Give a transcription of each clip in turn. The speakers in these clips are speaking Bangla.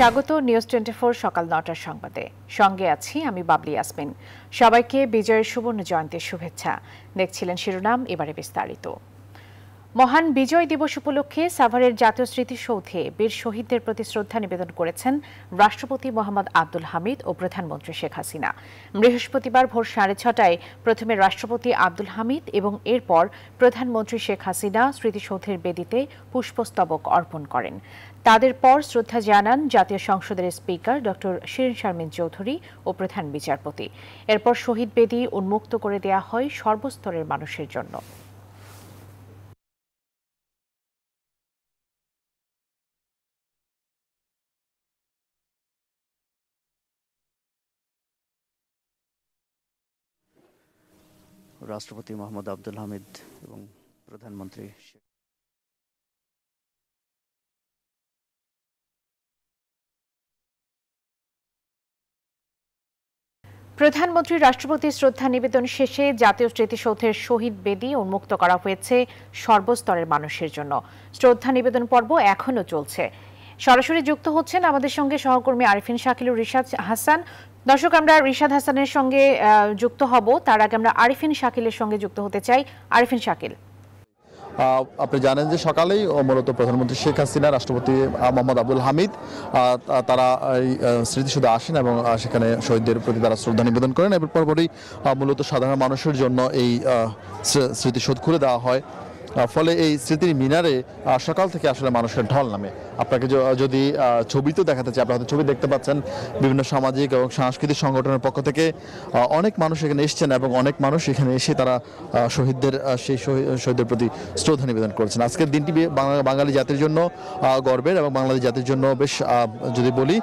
স্বাগত নিউজ টোয়েন্টি সকাল নটার সংবাদে। সঙ্গে আছি আমি বাবলি ইয়াসমিন। সবাইকে বিজয়ের সুবর্ণ জয়ন্তীর শুভেচ্ছা। দেখছিলেন শিরোনাম, এবারে বিস্তারিত। মহান বিজয় দিবস উপলক্ষে সাভারের জাতীয় স্মৃতিসৌধে বীর শহীদদের প্রতি শ্রদ্ধা নিবেদন করেছেন রাষ্ট্রপতি মোহাম্মদ আব্দুল হামিদ ও প্রধানমন্ত্রী শেখ হাসিনা। বৃহস্পতিবার ভোর সাড়ে ছটায় প্রথমে রাষ্ট্রপতি আব্দুল হামিদ এবং এরপর প্রধানমন্ত্রী শেখ হাসিনা স্মৃতিসৌধের বেদিতে পুষ্পস্তবক অর্পণ করেন। তাদের পর শ্রদ্ধা জানান জাতীয় সংসদের স্পিকার ড শিরিন শারমিন চৌধুরী ও প্রধান বিচারপতি। এরপর শহীদ বেদি উন্মুক্ত করে দেয়া হয় সর্বস্তরের মানুষের জন্য। রাষ্ট্রপতি মোহাম্মদ আব্দুল হামিদ এবং প্রধানমন্ত্রী প্রধানমন্ত্রী রাষ্ট্রপতি শ্রদ্ধা নিবেদন শেষে জাতীয় স্মৃতিসৌধের শহীদ বেদি উন্মুক্ত করা হয়েছে সর্বস্তরের মানুষের জন্য। শ্রদ্ধা নিবেদন পর্ব এখনও চলছে। সরাসরি যুক্ত হচ্ছেন আমাদের সঙ্গে সহকর্মী আরিফিন শাকিল ও রিশাদ হাসান। দর্শক আমরা রিশাদ হাসানের সঙ্গে যুক্ত হব। তার আগে আমরা আরিফিন শাকিলের সঙ্গে যুক্ত হতে চাই। আরিফিন শাকিল। আপনি জানেন যে সকালেই মূলত প্রধানমন্ত্রী শেখ হাসিনা রাষ্ট্রপতি মোহাম্মদ আব্দুল হামিদ তারা এই আহ, স্মৃতিসৌধে আসেন এবং সেখানে শহীদদের প্রতি তারা শ্রদ্ধা নিবেদন করেন। এর পরপরই মূলত সাধারণ মানুষের জন্য এই স্মৃতিসৌধ খুলে দেওয়া হয়। ফলে এই স্মৃতির মিনারে সকাল থেকে আসলে মানুষের ঢল নামে। আপনাকে যদি আহ, ছবিতেও দেখাতে চাই আপনারা ছবি দেখতে পাচ্ছেন বিভিন্ন সামাজিক এবং সাংস্কৃতিক সংগঠনের পক্ষ থেকে। অনেক মানুষ এখানে এসছেন এবং অনেক মানুষ এখানে এসে তারা শহীদদের সেই শহী- শহীদদের প্রতি শ্রদ্ধা নিবেদন করেছেন। আজকের দিনটি বাঙালি জাতির জন্য গর্বের এবং বাঙালি জাতির জন্য বেশ যদি বলি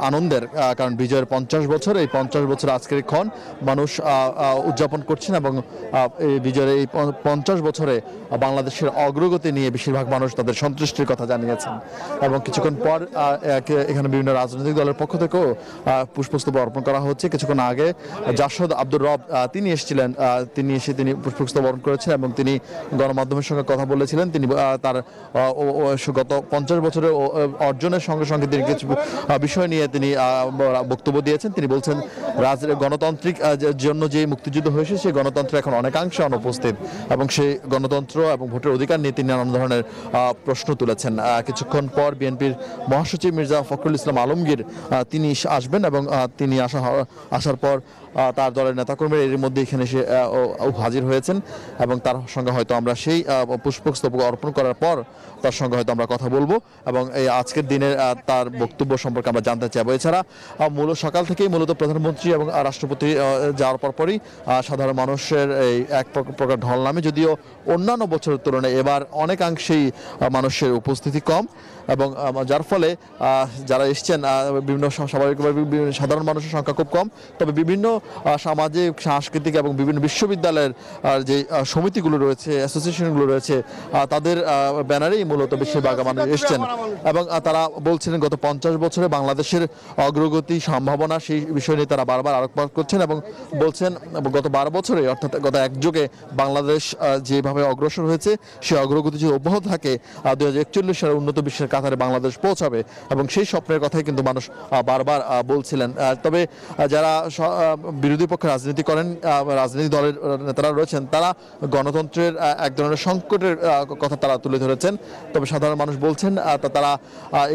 আনন্দের কারণ বিজয়ের পঞ্চাশ বছর এই পঞ্চাশ বছর আজকের ক্ষণ মানুষ উদযাপন করছেন এবং এই বিজয়ের এই পঞ্চাশ বছরে বাংলাদেশের অগ্রগতি নিয়ে বেশিরভাগ মানুষ তাদের সন্তুষ্টির কথা জানিয়েছেন। এবং কিছুক্ষণ পর এখানে বিভিন্ন রাজনৈতিক দলের পক্ষ থেকেও আহ, পুষ্পস্তবক অর্পণ করা হচ্ছে। কিছুক্ষণ আগে জাসদ আব্দুর রব তিনি এসেছিলেন তিনি এসে তিনি পুষ্পস্তবক অর্পণ করেছেন এবং তিনি গণমাধ্যমের সঙ্গে কথা বলেছিলেন। তিনি তার গত পঞ্চাশ বছরের অর্জনের সঙ্গে সঙ্গে তিনি কিছু বিষয় নিয়ে তিনি বক্তব্য দিয়েছেন। তিনি বলছেন রাজ গণতান্ত্রিক জন্য যে মুক্তিযুদ্ধ হয়েছে সেই গণতন্ত্র এখন অনেকাংশে অনুপস্থিত এবং সেই গণতন্ত্র এবং ভোটের অধিকার নিয়ে তিনি নানান ধরনের প্রশ্ন তুলেছেন। কিছুক্ষণ পর বিএনপির মহাসচিব মির্জা ফখরুল ইসলাম আলমগীর তিনি আসবেন এবং তিনি আসা, আসার পর তার দলের নেতাকর্মীরা এর মধ্যে এখানে ও হাজির হয়েছেন এবং তার সঙ্গে হয়তো আমরা সেই পুষ্পস্তবক অর্পণ করার পর তার সঙ্গে হয়তো আমরা কথা বলব এবং এই আজকের দিনের তার বক্তব্য সম্পর্কে আমরা জানতে চাইব। এছাড়া মূল সকাল থেকেই মূলত প্রধানমন্ত্রী এবং রাষ্ট্রপতি যাওয়ার পরপরই সাধারণ মানুষের এই এক প্রকার ঢল নামে যদিও অন্যান্য বছরের তুলনায় এবার অনেকাংশেই মানুষের উপস্থিতি কম এবং যার ফলে যারা এসছেন বিভিন্ন স্বাভাবিকভাবে সাধারণ মানুষের সংখ্যা খুব কম। তবে বিভিন্ন সামাজিক সাংস্কৃতিক এবং বিভিন্ন বিশ্ববিদ্যালয়ের যে সমিতিগুলো রয়েছে অ্যাসোসিয়েশনগুলো রয়েছে তাদের ব্যানারেই মূলত বেশিরভাগ মানুষ এসছেন। এবং তারা বলছিলেন গত পঞ্চাশ বছরে বাংলাদেশের অগ্রগতি সম্ভাবনা সেই বিষয় নিয়ে তারা বারবার আলোকপাত করছেন এবং বলছেন গত বারো বছরে অর্থাৎ গত এক যুগে বাংলাদেশ যেভাবে অগ্রসর হয়েছে সেই অগ্রগতি যদি অব্যাহত থাকে দুই হাজার একচল্লিশ সালে উন্নত বিশ্বের কাতারে বাংলাদেশ পৌঁছাবে এবং সেই স্বপ্নের কথাই কিন্তু মানুষ বারবার বলছিলেন। তবে যারা বিরোধী পক্ষে রাজনীতি করেন রাজনীতি দলের নেতারা রয়েছেন, তারা গণতন্ত্রের এক ধরনের সংকটের কথা তারা তুলে ধরেছেন। তবে সাধারণ মানুষ বলছেন তারা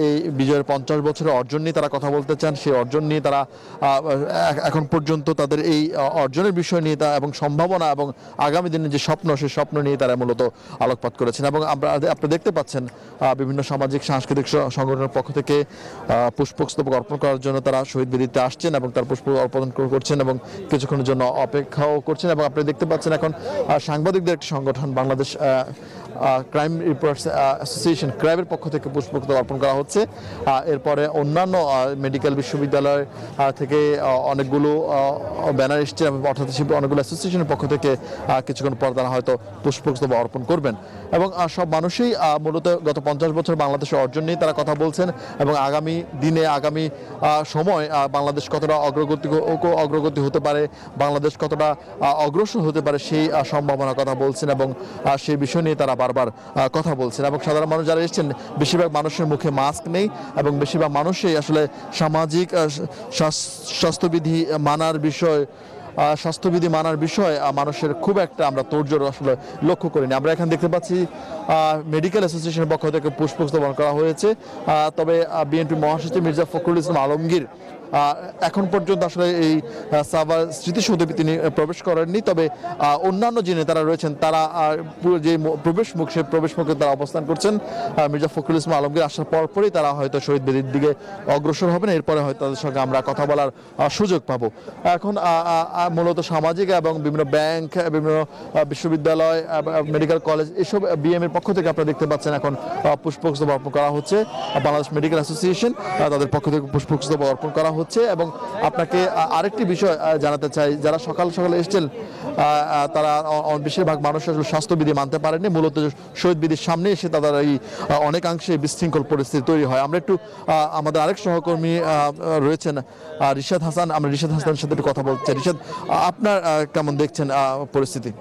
এই বিজয়ের পঞ্চাশ বছরের অর্জন নিয়ে তারা কথা বলতে চান। সেই অর্জন নিয়ে তারা এখন পর্যন্ত তাদের এই অর্জনের বিষয় নিয়ে তা এবং সম্ভাবনা এবং আগামী দিনের যে স্বপ্ন, সেই স্বপ্ন নিয়ে তারা মূলত আলোকপাত করেছেন এবং আমরা আপনি দেখতে পাচ্ছেন বিভিন্ন সামাজিক, সাংস্কৃতিক সংগঠনের পক্ষ থেকে পুষ্পস্তবক অর্পণ করার জন্য তারা শহীদ বেদিতে আসছেন এবং তার পুষ্প অর্পণ করছেন এবং কিছুক্ষণের জন্য অপেক্ষাও করছেন এবং আপনি দেখতে পাচ্ছেন এখন সাংবাদিকদের একটি সংগঠন বাংলাদেশ ক্রাইম রিপোর্টস অ্যাসোসিয়েশন ক্রাইমের পক্ষ থেকে পুষ্পস্তবক অর্পণ করা হচ্ছে। এরপরে অন্যান্য মেডিকেল বিশ্ববিদ্যালয় থেকে অনেকগুলো ব্যানার এসছে অর্থাৎ অনেকগুলো অ্যাসোসিয়েশনের পক্ষ থেকে কিছুক্ষণ পর তারা হয়তো পুষ্পস্তবক অর্পণ করবেন। এবং সব মানুষই মূলত গত পঞ্চাশ বছর বাংলাদেশের অর্জন নিয়ে তারা কথা বলছেন এবং আগামী দিনে, আগামী সময় বাংলাদেশ কতটা অগ্রগতি অগ্রগতি হতে পারে, বাংলাদেশ কতটা অগ্রসর হতে পারে সেই সম্ভাবনার কথা বলছেন এবং সেই বিষয় নিয়ে তারা বারবার কথা বলছেন এবং সাধারণ মানুষ যারা এসেছেন, বেশিরভাগ মানুষের মুখে মাস্ক নেই এবং বেশিরভাগ মানুষই আসলে সামাজিক স্বাস্থ্যবিধি মানার বিষয় স্বাস্থ্যবিধি মানার বিষয়ে মানুষের খুব একটা আমরা তোড়জোড় আসলে লক্ষ্য করিনি। আমরা এখানে দেখতে পাচ্ছি মেডিকেল অ্যাসোসিয়েশনের পক্ষ থেকে পুষ্পস্তবন করা হয়েছে। তবে বিএনপি মহাসচিব মির্জা ফখরুল ইসলাম আলমগীর এখন পর্যন্ত আসলে এই সাভার স্মৃতিসৌধে তিনি প্রবেশ করেননি, তবে অন্যান্য যে নেতারা রয়েছেন, তারা যে প্রবেশ মুখ সেই প্রবেশ মুখে তারা অবস্থান করছেন মির্জা ফখরুল ইসলাম আলমগীর আসার পরপরই তারা হয়তো শহীদ বেদির দিকে অগ্রসর হবেন, এরপরে হয়তো তাদের সঙ্গে আমরা কথা বলার সুযোগ পাবো। এখন মূলত সামাজিক এবং বিভিন্ন ব্যাংক, বিভিন্ন বিশ্ববিদ্যালয় মেডিকেল কলেজ, এসব বিএম এর পক্ষ থেকে আপনারা দেখতে পাচ্ছেন এখন পুষ্পস্তবক অর্পণ করা হচ্ছে বাংলাদেশ মেডিকেল অ্যাসোসিয়েশন তাদের পক্ষ থেকে পুষ্পস্তবক অর্পণ করা হচ্ছে এবং আপনাকে আরেকটি বিষয় জানাতে চাই। যারা সকাল সকালে এসেছেন তারা বেশিরভাগ মানুষ আসলে স্বাস্থ্যবিধি মানতে পারেনি মূলত শহীদ বিধির সামনে এসে তাদের এই অনেকাংশে বিশৃঙ্খল পরিস্থিতি তৈরি হয়। আমরা একটু আমাদের আরেক সহকর্মী রয়েছেন রিশাদ হাসান। আমরা রিশাদ হাসানের সাথে একটু কথা চাই। রিশাদ আপনার কেমন দেখছেন পরিস্থিতি?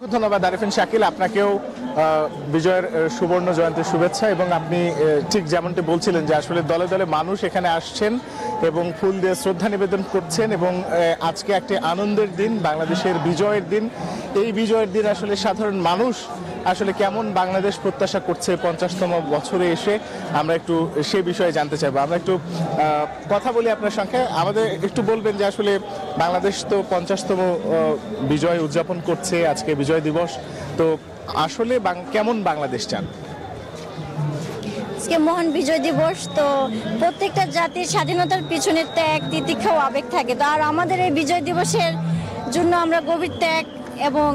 ধন্যবাদ আরিফিন শাকিল আপনাকেও বিজয়ের সুবর্ণ জয়ন্তীর শুভেচ্ছা এবং আপনি ঠিক যেমনটি বলছিলেন যে আসলে দলে দলে মানুষ এখানে আসছেন এবং ফুল দিয়ে শ্রদ্ধা নিবেদন করছেন এবং আজকে একটি আনন্দের দিন, বাংলাদেশের বিজয়ের দিন। এই বিজয়ের দিন আসলে সাধারণ মানুষ আসলে কেমন বাংলাদেশ প্রত্যাশা করছে পঞ্চাশতম বছরে এসে আমরা একটু সে বিষয়ে জানতে চাইব। আমরা একটু কথা বলি আপনার সঙ্গে। আমাদের একটু বলবেন যে আসলে বাংলাদেশ তো পঞ্চাশতম বিজয় উদযাপন করছে, আজকে বিজয় দিবস। তো আসলে কেমন বাংলাদেশ চান? আজকে মহান বিজয় দিবস, তো প্রত্যেকটা জাতির স্বাধীনতার পিছনে ত্যাগ, তিতিক্ষা ও আবেগ থাকে। তো আর আমাদের এই বিজয় দিবসের জন্য আমরা গভীর ত্যাগ এবং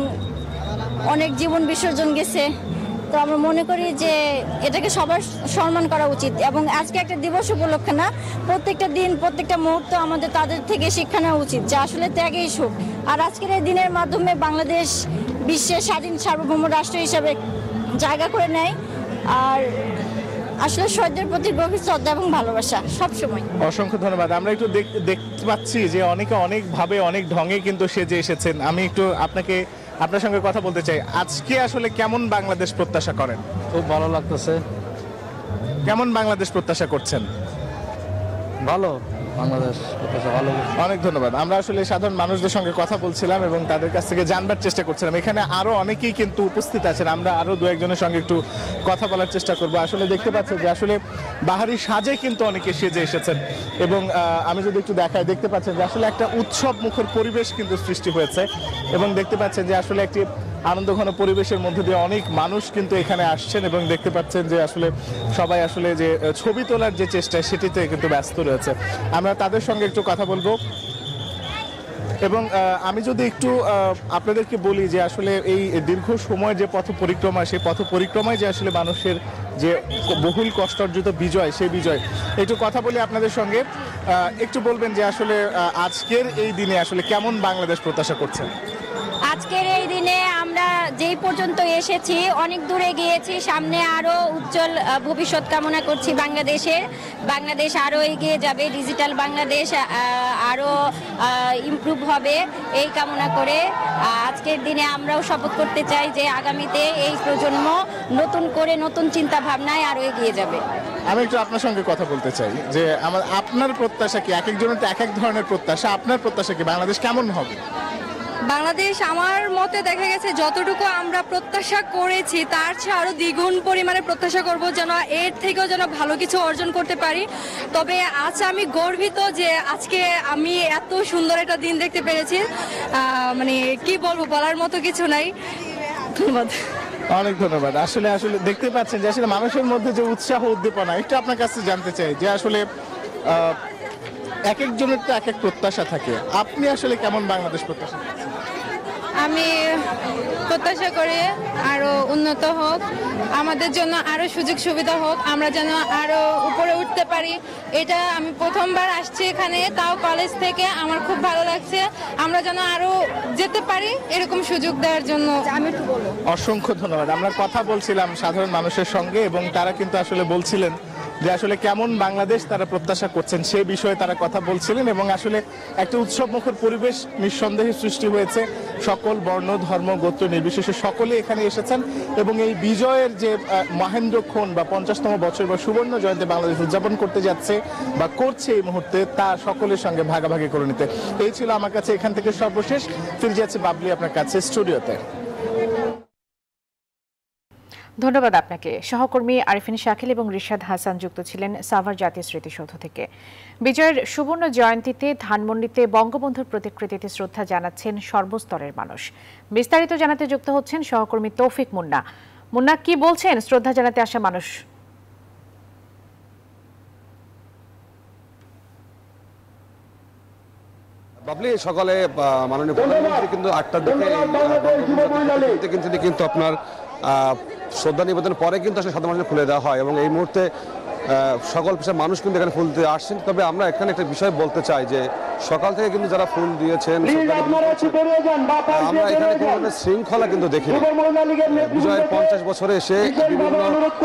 অনেক জীবন বিসর্জন গেছে। তো আমরা মনে করি যে এটাকে সবার সম্মান করা উচিত এবং আজকে একটা দিবস উপলক্ষে না, প্রত্যেকটা দিন, প্রত্যেকটা মুহূর্ত আমাদের তাদের থেকে শিক্ষা নেওয়া উচিত যে আসলে ত্যাগেই সুখ। আর আজকের এই দিনের মাধ্যমে বাংলাদেশ বিশ্বের স্বাধীন সার্বভৌম রাষ্ট্র হিসাবে জায়গা করে নেয়। আর আসলে শহীদদের প্রতি গভীর শ্রদ্ধা এবং ভালোবাসা সবসময় অসংখ্য ধন্যবাদ। আমরা একটু দেখ- দেখতে পাচ্ছি যে অনেকে অনেকভাবে, অনেক ঢঙে কিন্তু সেজে এসেছেন। আমি একটু আপনাকে আপনার সঙ্গে কথা বলতে চাই। আজকে আসলে কেমন বাংলাদেশ প্রত্যাশা করেন? খুব ভালো লাগতেছে। কেমন বাংলাদেশ প্রত্যাশা করছেন? ভালো। অনেক ধন্যবাদ। আমরা আসলে সাধারণ মানুষদের সঙ্গে কথা বলছিলাম এবং তাদের কাছ থেকে জানবার চেষ্টা করছিলাম। এখানে আরও অনেকেই কিন্তু উপস্থিত আছেন। আমরা আরও দু একজনের সঙ্গে একটু কথা বলার চেষ্টা করব। আসলে দেখতে পাচ্ছেন যে আসলে বাহারি সাজে কিন্তু অনেকে সেজে এসেছেন এবং আমি যদি একটু দেখাই, দেখতে পাচ্ছেন যে আসলে একটা উৎসব মুখর পরিবেশ কিন্তু সৃষ্টি হয়েছে এবং দেখতে পাচ্ছেন যে আসলে একটি আনন্দঘন পরিবেশের মধ্যে দিয়ে অনেক মানুষ কিন্তু এখানে আসছেন এবং দেখতে পাচ্ছেন যে আসলে সবাই আসলে যে ছবি তোলার যে চেষ্টা, সেটিতে কিন্তু ব্যস্ত রয়েছে। আমরা তাদের সঙ্গে একটু কথা বলব। এবং আমি যদি একটু আপনাদেরকে বলি যে আসলে এই দীর্ঘ সময় যে পথ পরিক্রমা, সেই পথ পরিক্রমায় যে আসলে মানুষের যে বহুল কষ্টার্জিত বিজয়, সেই বিজয়, একটু কথা বলি আপনাদের সঙ্গে। একটু বলবেন যে আসলে আজকের এই দিনে আসলে কেমন বাংলাদেশ প্রত্যাশা করছেন? আজকের এই দিনে আমরা যেই পর্যন্ত এসেছি, অনেক দূরে গিয়েছি, সামনে আরও উজ্জ্বল ভবিষ্যৎ কামনা করছি বাংলাদেশের। বাংলাদেশ আরও এগিয়ে যাবে, ডিজিটাল বাংলাদেশ আরও আরও ইমপ্রুভ হবে এই কামনা করে। আজকের দিনে আমরাও শপথ করতে চাই যে আগামীতে এই প্রজন্ম নতুন করে নতুন চিন্তা ভাবনায় আরও এগিয়ে যাবে। আমি একটু আপনার সঙ্গে কথা বলতে চাই, যে আমার, আপনার প্রত্যাশা কি? এক একজনের এক এক ধরনের প্রত্যাশা, আপনার প্রত্যাশা কি? বাংলাদেশ কেমন হবে? বাংলাদেশ আমার মতে দেখা গেছে যতটুকু আমরা প্রত্যাশা করেছি, তার চেয়ে আরও দ্বিগুণ পরিমাণে প্রত্যাশা করব যেন এর থেকেও যেন ভালো কিছু অর্জন করতে পারি। তবে আজ আমি গর্বিত যে আজকে আমি এত সুন্দর একটা দিন দেখতে পেরেছি। মানে কি বলব, বলার মতো কিছু নাই। ধন্যবাদ। অনেক ধন্যবাদ। আসলে আসলে দেখতে পাচ্ছেন যে আসলে মানুষের মধ্যে যে উৎসাহ, উদ্দীপনা একটু আপনার কাছে জানতে চাই যে আসলে এক একজনের তো এক এক প্রত্যাশা থাকে। আপনি আসলে কেমন বাংলাদেশ প্রত্যাশা? আমি প্রত্যাশা করি আরও উন্নত হোক। আমাদের জন্য আরও সুযোগ সুবিধা হোক। আমরা যেন আরও উপরে উঠতে পারি। এটা আমি প্রথমবার আসছি এখানে তাও কলেজ থেকে। আমার খুব ভালো লাগছে। আমরা যেন আরও যেতে পারি এরকম সুযোগ দেওয়ার জন্য। আমি একটু বলব অসংখ্য ধন্যবাদ। আমরা কথা বলছিলাম সাধারণ মানুষের সঙ্গে এবং তারা কিন্তু আসলে বলছিলেন যে আসলে কেমন বাংলাদেশ তারা প্রত্যাশা করছেন সেই বিষয়ে তারা কথা বলছিলেন এবং আসলে একটা উৎসব মুখর পরিবেশ নিঃসন্দেহে সৃষ্টি হয়েছে। সকল বর্ণ, ধর্ম, গোত্র নির্বিশেষে সকলে এখানে এসেছেন এবং এই বিজয়ের যে মহেন্দ্রক্ষণ বা পঞ্চাশতম বছর বা সুবর্ণ জয়ন্তী বাংলাদেশ উদযাপন করতে যাচ্ছে বা করছে এই মুহূর্তে, তা সকলের সঙ্গে ভাগাভাগি করে নিতে। এই ছিল আমার কাছে এখান থেকে সর্বশেষ। ফিরে যাচ্ছে বাবলি আপনার কাছে স্টুডিওতে। ধন্যবাদ আপনাকে। সহকর্মী আরিফিন শাকিল এবং রিশাদ হাসান যুক্ত ছিলেন সাভার জাতীয় স্মৃতিসৌধ থেকে। বিজয়ের সুবর্ণ জয়ন্তীতে ধানমন্ডিতে বঙ্গবন্ধুর প্রতিকৃতিতে শ্রদ্ধা জানাচ্ছেন সর্বস্তরের মানুষ। বিস্তারিত জানাতে যুক্ত হচ্ছেন সহকর্মী তৌফিক মুন্না। মুন্না কি বলছেন? শ্রদ্ধা জানাতে আসা মানুষ। বাবলি সকালে মাননীয় প্রধানমন্ত্রী কিন্তু আটটার দিকে কিন্তু আপনার শ্রদ্ধা নিবেদনের পরে কিন্তু আসলে সাধারণ মানুষের খুলে দেওয়া হয় এবং এই মুহূর্তে সকল পেশার মানুষ কিন্তু এখানে ফুল দিয়ে আসছেন। তবে আমরা এখানে একটা বিষয় বলতে চাই যে সকাল থেকে কিন্তু যারা ফুল দিয়েছেন নিবেদন আমরা এখানে কোনো শৃঙ্খলা কিন্তু দেখিনি। বিজয়ের পঞ্চাশ বছরে এসে বিভিন্ন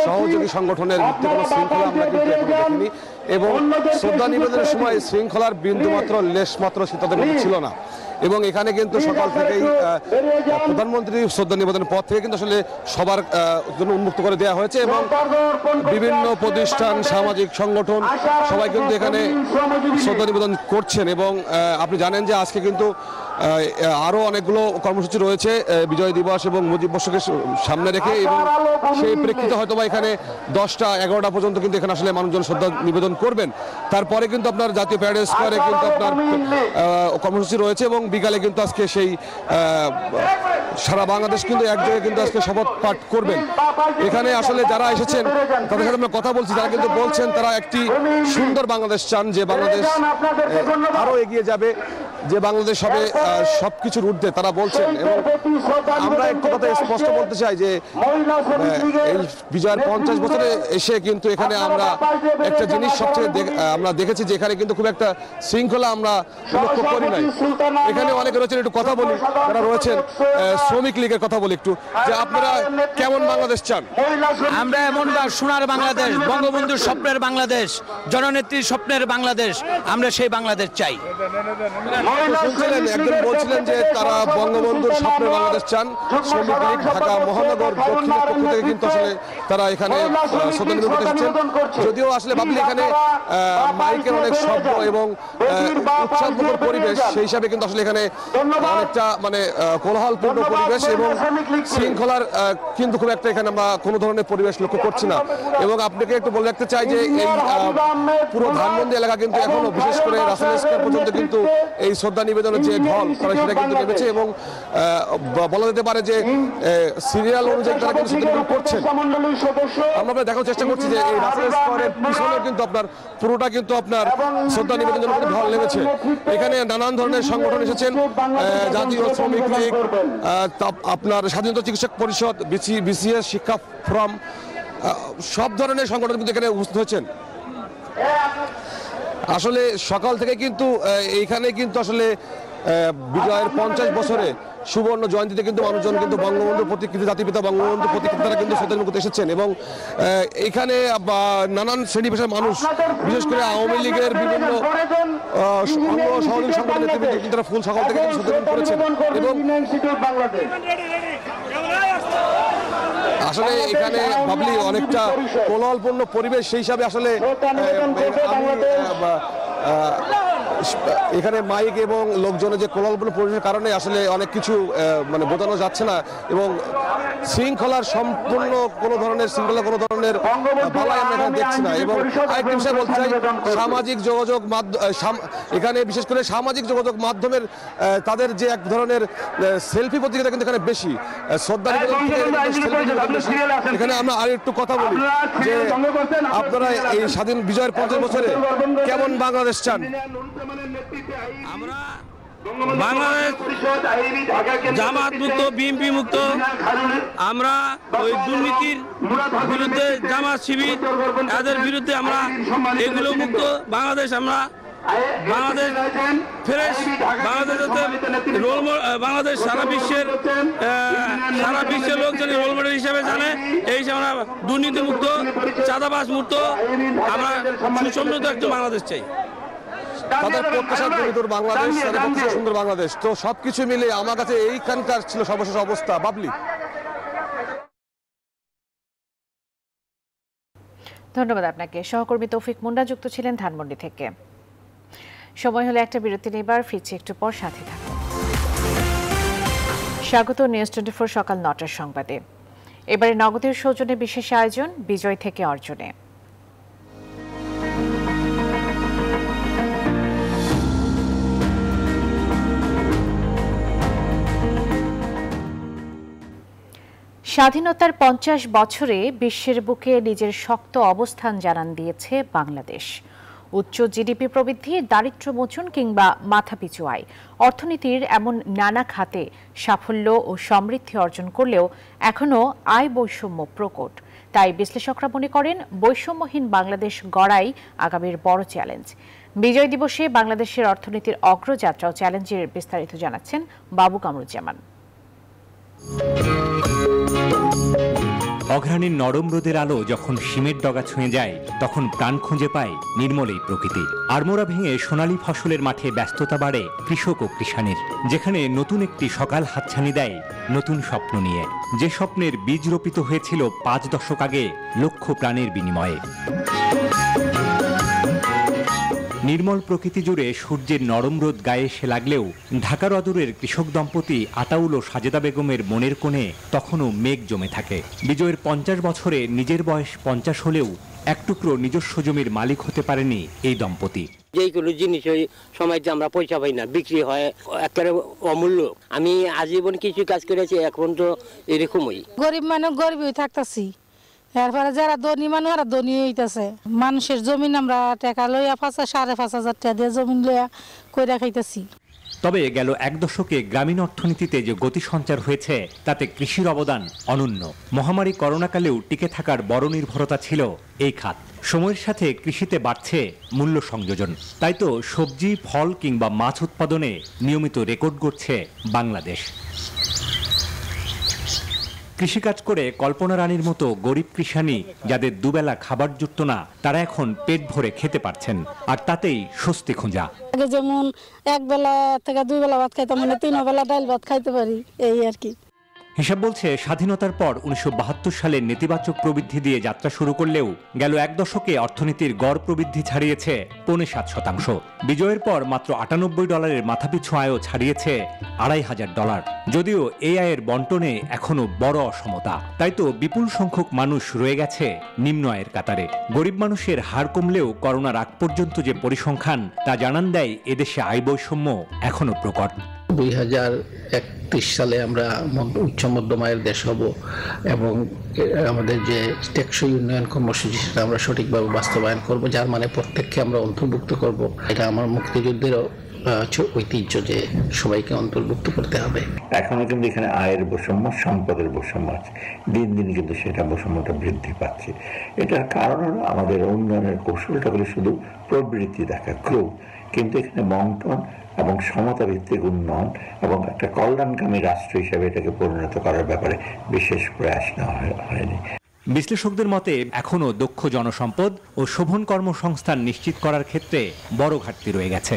সহযোগী সংগঠনের কোনো শৃঙ্খলা আমরা কিন্তু এখনও দেখিনি। এবং শ্রদ্ধা নিবেদনের সময় শৃঙ্খলার বিন্দু মাত্র লেশ মাত্র সে তাদের ছিল না। এবং এখানে কিন্তু সকাল থেকেই প্রধানমন্ত্রী শ্রদ্ধা নিবেদনের পর থেকে কিন্তু আসলে সবার জন্য উন্মুক্ত করে দেওয়া হয়েছে এবং বিভিন্ন প্রতিষ্ঠান সামাজিক সংগঠন সবাই কিন্তু এখানে শ্রদ্ধা নিবেদন করছেন এবং আপনি জানেন যে আজকে কিন্তু আহ, আরও অনেকগুলো কর্মসূচি রয়েছে বিজয় দিবস এবং মুজিব বর্ষকে সামনে রেখে এবং সেই প্রেক্ষিতে হয়তো বা এখানে দশটা এগারোটা পর্যন্ত কিন্তু এখানে আসলে মানুষজন শ্রদ্ধা নিবেদন করবেন। তারপরে কিন্তু আপনার জাতীয় প্যারেড স্কোয়ারে কিন্তু আপনার কর্মসূচি রয়েছে এবং বিকালে কিন্তু আজকে সেই সারা বাংলাদেশ কিন্তু এক জায়গায় কিন্তু আজকে শপথ পাঠ করবেন। এখানে আসলে যারা এসেছেন তাদের সাথে আমরা কথা বলছি তারা কিন্তু বলছেন তারা একটি সুন্দর বাংলাদেশ চান যে বাংলাদেশ আহ, আরও এগিয়ে যাবে যে বাংলাদেশ হবে সবকিছুর ঊর্ধ্বে তারা বলছেন এবং আমরা একটু কথা স্পষ্ট বলতে চাই যে এই বিজয়ের পঞ্চাশ বছরে এসে কিন্তু এখানে আমরা একটা জিনিস সবচেয়ে আমরা দেখেছি যে এখানে কিন্তু খুব একটা শৃঙ্খলা আমরা লক্ষ্য করি নাই। এখানে অনেকে রয়েছেন একটু কথা বলি যারা রয়েছেন শ্রমিক লীগের কথা বলি একটু যে আপনারা কেমন বাংলাদেশ চান? আমরা এমন সোনার বাংলাদেশ বঙ্গবন্ধুর স্বপ্নের বাংলাদেশ জননেত্রীর স্বপ্নের বাংলাদেশ আমরা সেই বাংলাদেশ চাই। শুনছিলেন একজন বলছিলেন যে তারা বঙ্গবন্ধুর স্বপ্নের বাংলাদেশ চান। শ্রমিক লীগ ঢাকা মহানগর দক্ষিণের পক্ষ থেকে কিন্তু আসলে তারা এখানে আহ, করতে এসেছেন যদিও আসলে ভাবলি এখানে মাইকের অনেক শব্দ এবং উৎসবমুখর পরিবেশ সেই হিসাবে কিন্তু আসলে এখানে অনেকটা মানে কোলাহলপূর্ণ পরিবেশ এবং শৃঙ্খলার কিন্তু খুব একটা এখানে আমরা কোনো ধরনের পরিবেশ লক্ষ্য করছি না। এবং আপনাকে একটু বলে রাখতে চাই যে এই পুরো ধানমন্ডি এলাকা কিন্তু এখনও বিশেষ করে রাসেল পর্যন্ত কিন্তু এই শ্রদ্ধা নিবেদনের যে ঢল তারা সেটা কিন্তু নেমেছে এবং বলা যেতে পারে যে সিরিয়াল অনুযায়ী তারা কিন্তু শ্রদ্ধা করছেন। আমরা দেখার চেষ্টা করছি যে এই রাসেল স্কোয়ারের পিছনে কিন্তু আপনার পুরোটা কিন্তু আপনার শ্রদ্ধা নিবেদনের মধ্যে ঢল নেমেছে। এখানে নানান ধরনের সংগঠন এসেছেন জাতীয় শ্রমিক লীগ আপনার স্বাধীনতা চিকিৎসক পরিষদ বিসি বিসিএস শিক্ষা ফ্রম সব ধরনের সংগঠন কিন্তু এখানে উপস্থিত হয়েছেন। আসলে সকাল থেকে কিন্তু এইখানে কিন্তু আসলে বিজয়ের পঞ্চাশ বছরে সুবর্ণ জয়ন্তীতে কিন্তু মানুষজন কিন্তু বঙ্গবন্ধু প্রতিকৃতি, জাতিপিতা বঙ্গবন্ধু প্রতিকৃতি তারা কিন্তু করতে এসেছেন এবং এখানে নানান শ্রেণি পেশার মানুষ, বিশেষ করে আওয়ামী লীগের বিভিন্ন সহযোগী নেতৃবৃন্দ কিন্তু তারা ফুল সকাল থেকে কিন্তু শ্রদ্ধা করেছেন এবং আসলে এখানে ভাবলি অনেকটা কোলাহলপূর্ণ পরিবেশ সেই হিসাবে আসলে এখানে মাইক এবং লোকজনের যে কোলাহলপূর্ণ পরিবেশের কারণে আসলে অনেক কিছু মানে বোঝানো যাচ্ছে না এবং শৃঙ্খলার সম্পূর্ণ কোনো ধরনের শৃঙ্খলা কোনো ধরনের বালাই আমরা এখানে দেখছি না। এবং আরেকটি বিষয় বলতে চাই সামাজিক যোগাযোগ মাধ্যম এখানে বিশেষ করে সামাজিক যোগাযোগ মাধ্যমের তাদের যে এক ধরনের সেলফি প্রতিযোগিতা কিন্তু এখানে বেশি। শ্রদ্ধা। এখানে আমরা আর একটু কথা বলি যে আপনারা এই স্বাধীন বিজয়ের পঞ্চাশ বছরে কেমন বাংলাদেশ চান? আমরা বাংলাদেশ মুক্ত মুক্ত। আমরা ওই দুর্নীতির বিরুদ্ধে শিবির বিরুদ্ধে আমরা এগুলো মুক্ত। বাংলাদেশ আমরা বাংলাদেশ ফ্রেশ, বাংলাদেশে রোল বাংলাদেশ সারা বিশ্বের সারা বিশ্বের লোকজন রোল মডেল হিসেবে জানে। এই হিসাবে আমরা দুর্নীতি মুক্ত চাঁদাবাজ মুক্ত আমরা সুসমৃদ্ধ একটা বাংলাদেশ চাই। তাদের প্রত্যাশা দরিদ্র বাংলাদেশ সুন্দর বাংলাদেশ। তো সবকিছু মিলে আমার কাছে এইখানকার ছিল সর্বশেষ অবস্থা। বাবলি। ধন্যবাদ আপনাকে। সহকর্মী তৌফিক মুন্ডা যুক্ত ছিলেন ধানমন্ডি থেকে। সময় হলে একটা বিরতি নেবার ফিরছি একটু পর সাথে থাকুন। স্বাগত নিউজ টোয়েন্টি ফোর সকাল নটার সংবাদে। এবারে নগদের সৌজন্যে বিশেষ আয়োজন বিজয় থেকে অর্জনে। স্বাধীনতার পঞ্চাশ বছরে বিশ্বের বুকে নিজের শক্ত অবস্থান জানান দিয়েছে বাংলাদেশ। উচ্চ জিডিপি প্রবৃদ্ধি, দারিদ্র্য মোচন কিংবা মাথাপিছু আয়। অর্থনীতির এমন নানা খাতে সাফল্য ও সমৃদ্ধি অর্জন করলেও এখনও আয় বৈষম্য প্রকট। তাই বিশ্লেষকরা মনে করেন, বৈষম্যহীন বাংলাদেশ গড়াই আগামীর বড় চ্যালেঞ্জ। বিজয় দিবসে বাংলাদেশের অর্থনীতির অগ্রযাত্রা ও চ্যালেঞ্জের বিস্তারিত জানাচ্ছেন বাবু কামরুজ্জামান। অঘ্রাণীর নরম রোদের আলো যখন শিমের ডগা ছুঁয়ে যায়, তখন প্রাণ খুঁজে পায় নির্মল এই প্রকৃতি আড়মোড়া ভেঙে সোনালী ফসলের মাঠে ব্যস্ততা বাড়ে কৃষক ও কৃষানের যেখানে নতুন একটি সকাল হাতছানি দেয় নতুন স্বপ্ন নিয়ে। যে স্বপ্নের বীজ রোপিত হয়েছিল পাঁচ দশক আগে লক্ষ প্রাণের বিনিময়ে। নির্মল প্রকৃতি জুড়ে সূর্যের নরম রোদ গায়ে এসে লাগলেও ঢাকার অদূরের কৃষক দম্পতি আতাউল ও সাজেদা বেগমের মনের কোণে তখনও মেঘ জমে থাকে। বিজয়ের পঞ্চাশ বছরে নিজের বয়স পঞ্চাশ হলেও এক টুকরো নিজস্ব জমির মালিক হতে পারেনি এই দম্পতি। কোনো জিনিস ওই সময় যে আমরা পয়সা পাই না বিক্রি হয় একেবারে অমূল্য। আমি আজীবন কিছু কাজ করেছি এখন তো এরকমই। গরিব মানুষ গরিবই থাকতাছি। এরপরে যারা ধনী মানুষ আর ধনী হইতাছে। মানুষের জমিন আমরা টাকা লইয়া পাঁচ, সাড়ে পাঁচ হাজার টাকা দিয়ে জমিন লইয়া কইরা খাইতেছি। তবে গেল এক দশকে গ্রামীণ অর্থনীতিতে যে গতি সঞ্চার হয়েছে, তাতে কৃষির অবদান অনন্য। মহামারী করোনাকালেও টিকে থাকার বড় নির্ভরতা ছিল এই খাত। সময়ের সাথে কৃষিতে বাড়ছে মূল্য সংযোজন। তাই তো সবজি, ফল কিংবা মাছ উৎপাদনে নিয়মিত রেকর্ড গড়ছে বাংলাদেশ। কৃষিকাজ করে কল্পনা রানীর মতো গরিব কৃষানি যাদের দুবেলা খাবার জুটত না, তারা এখন পেট ভরে খেতে পারছেন, আর তাতেই স্বস্তি খোঁজা। আগে যেমন এক বেলা থেকে দুই বেলা ভাত খাইতাম মানে তিন বেলা ডাল ভাত খাইতে পারি, এই আর কি। হিসাব বলছে, স্বাধীনতার পর উনিশশো সালে নেতিবাচক প্রবৃদ্ধি দিয়ে যাত্রা শুরু করলেও গেল এক দশকে অর্থনীতির গড় প্রবৃদ্ধি ছাড়িয়েছে পৌনে সাত শতাংশ। বিজয়ের পর মাত্র আটানব্বই ডলারের মাথাপিছু আয়ও ছাড়িয়েছে আড়াই হাজার ডলার। যদিও এই আয়ের বন্টনে এখনও বড় অসমতা। তাই তো বিপুল সংখ্যক মানুষ রয়ে গেছে নিম্ন আয়ের কাতারে। গরিব মানুষের হার কমলেও করোনার আগ পর্যন্ত যে পরিসংখ্যান, তা জানান দেয় এদেশে আয় বৈষম্য এখনও প্রকট। দুই হাজার একত্রিশ সালে আমরা উচ্চ মধ্যম আয়ের দেশ হব এবং আমাদের যে টেকসই উন্নয়ন কর্মসূচি সেটা আমরা সঠিকভাবে বাস্তবায়ন করব, যার মানে প্রত্যেককে আমরা অন্তর্ভুক্ত করব। এটা আমার মুক্তিযুদ্ধেরও ঐতিহ্য যে সবাইকে অন্তর্ভুক্ত করতে হবে। এখনও কিন্তু এখানে আয়ের বৈষম্য, সম্পদের বৈষম্য আছে। দিন দিন কিন্তু সেটা বৈষম্যটা বৃদ্ধি পাচ্ছে। এটার কারণ হলো আমাদের উন্নয়নের কৌশলটা হলো শুধু প্রবৃত্তি দেখা ক্রোধ কিন্তু এখানে বন্টন এবং সমতা ভিত্তিক উন্নয়ন এবং একটা কল্যাণকামী রাষ্ট্র হিসেবে এটাকে পরিণত করার ব্যাপারে বিশেষ প্রয়াস নেওয়া হয়নি। বিশ্লেষকদের মতে এখনও দক্ষ জনসম্পদ ও শোভন কর্মসংস্থান নিশ্চিত করার ক্ষেত্রে বড় ঘাটতি রয়ে গেছে।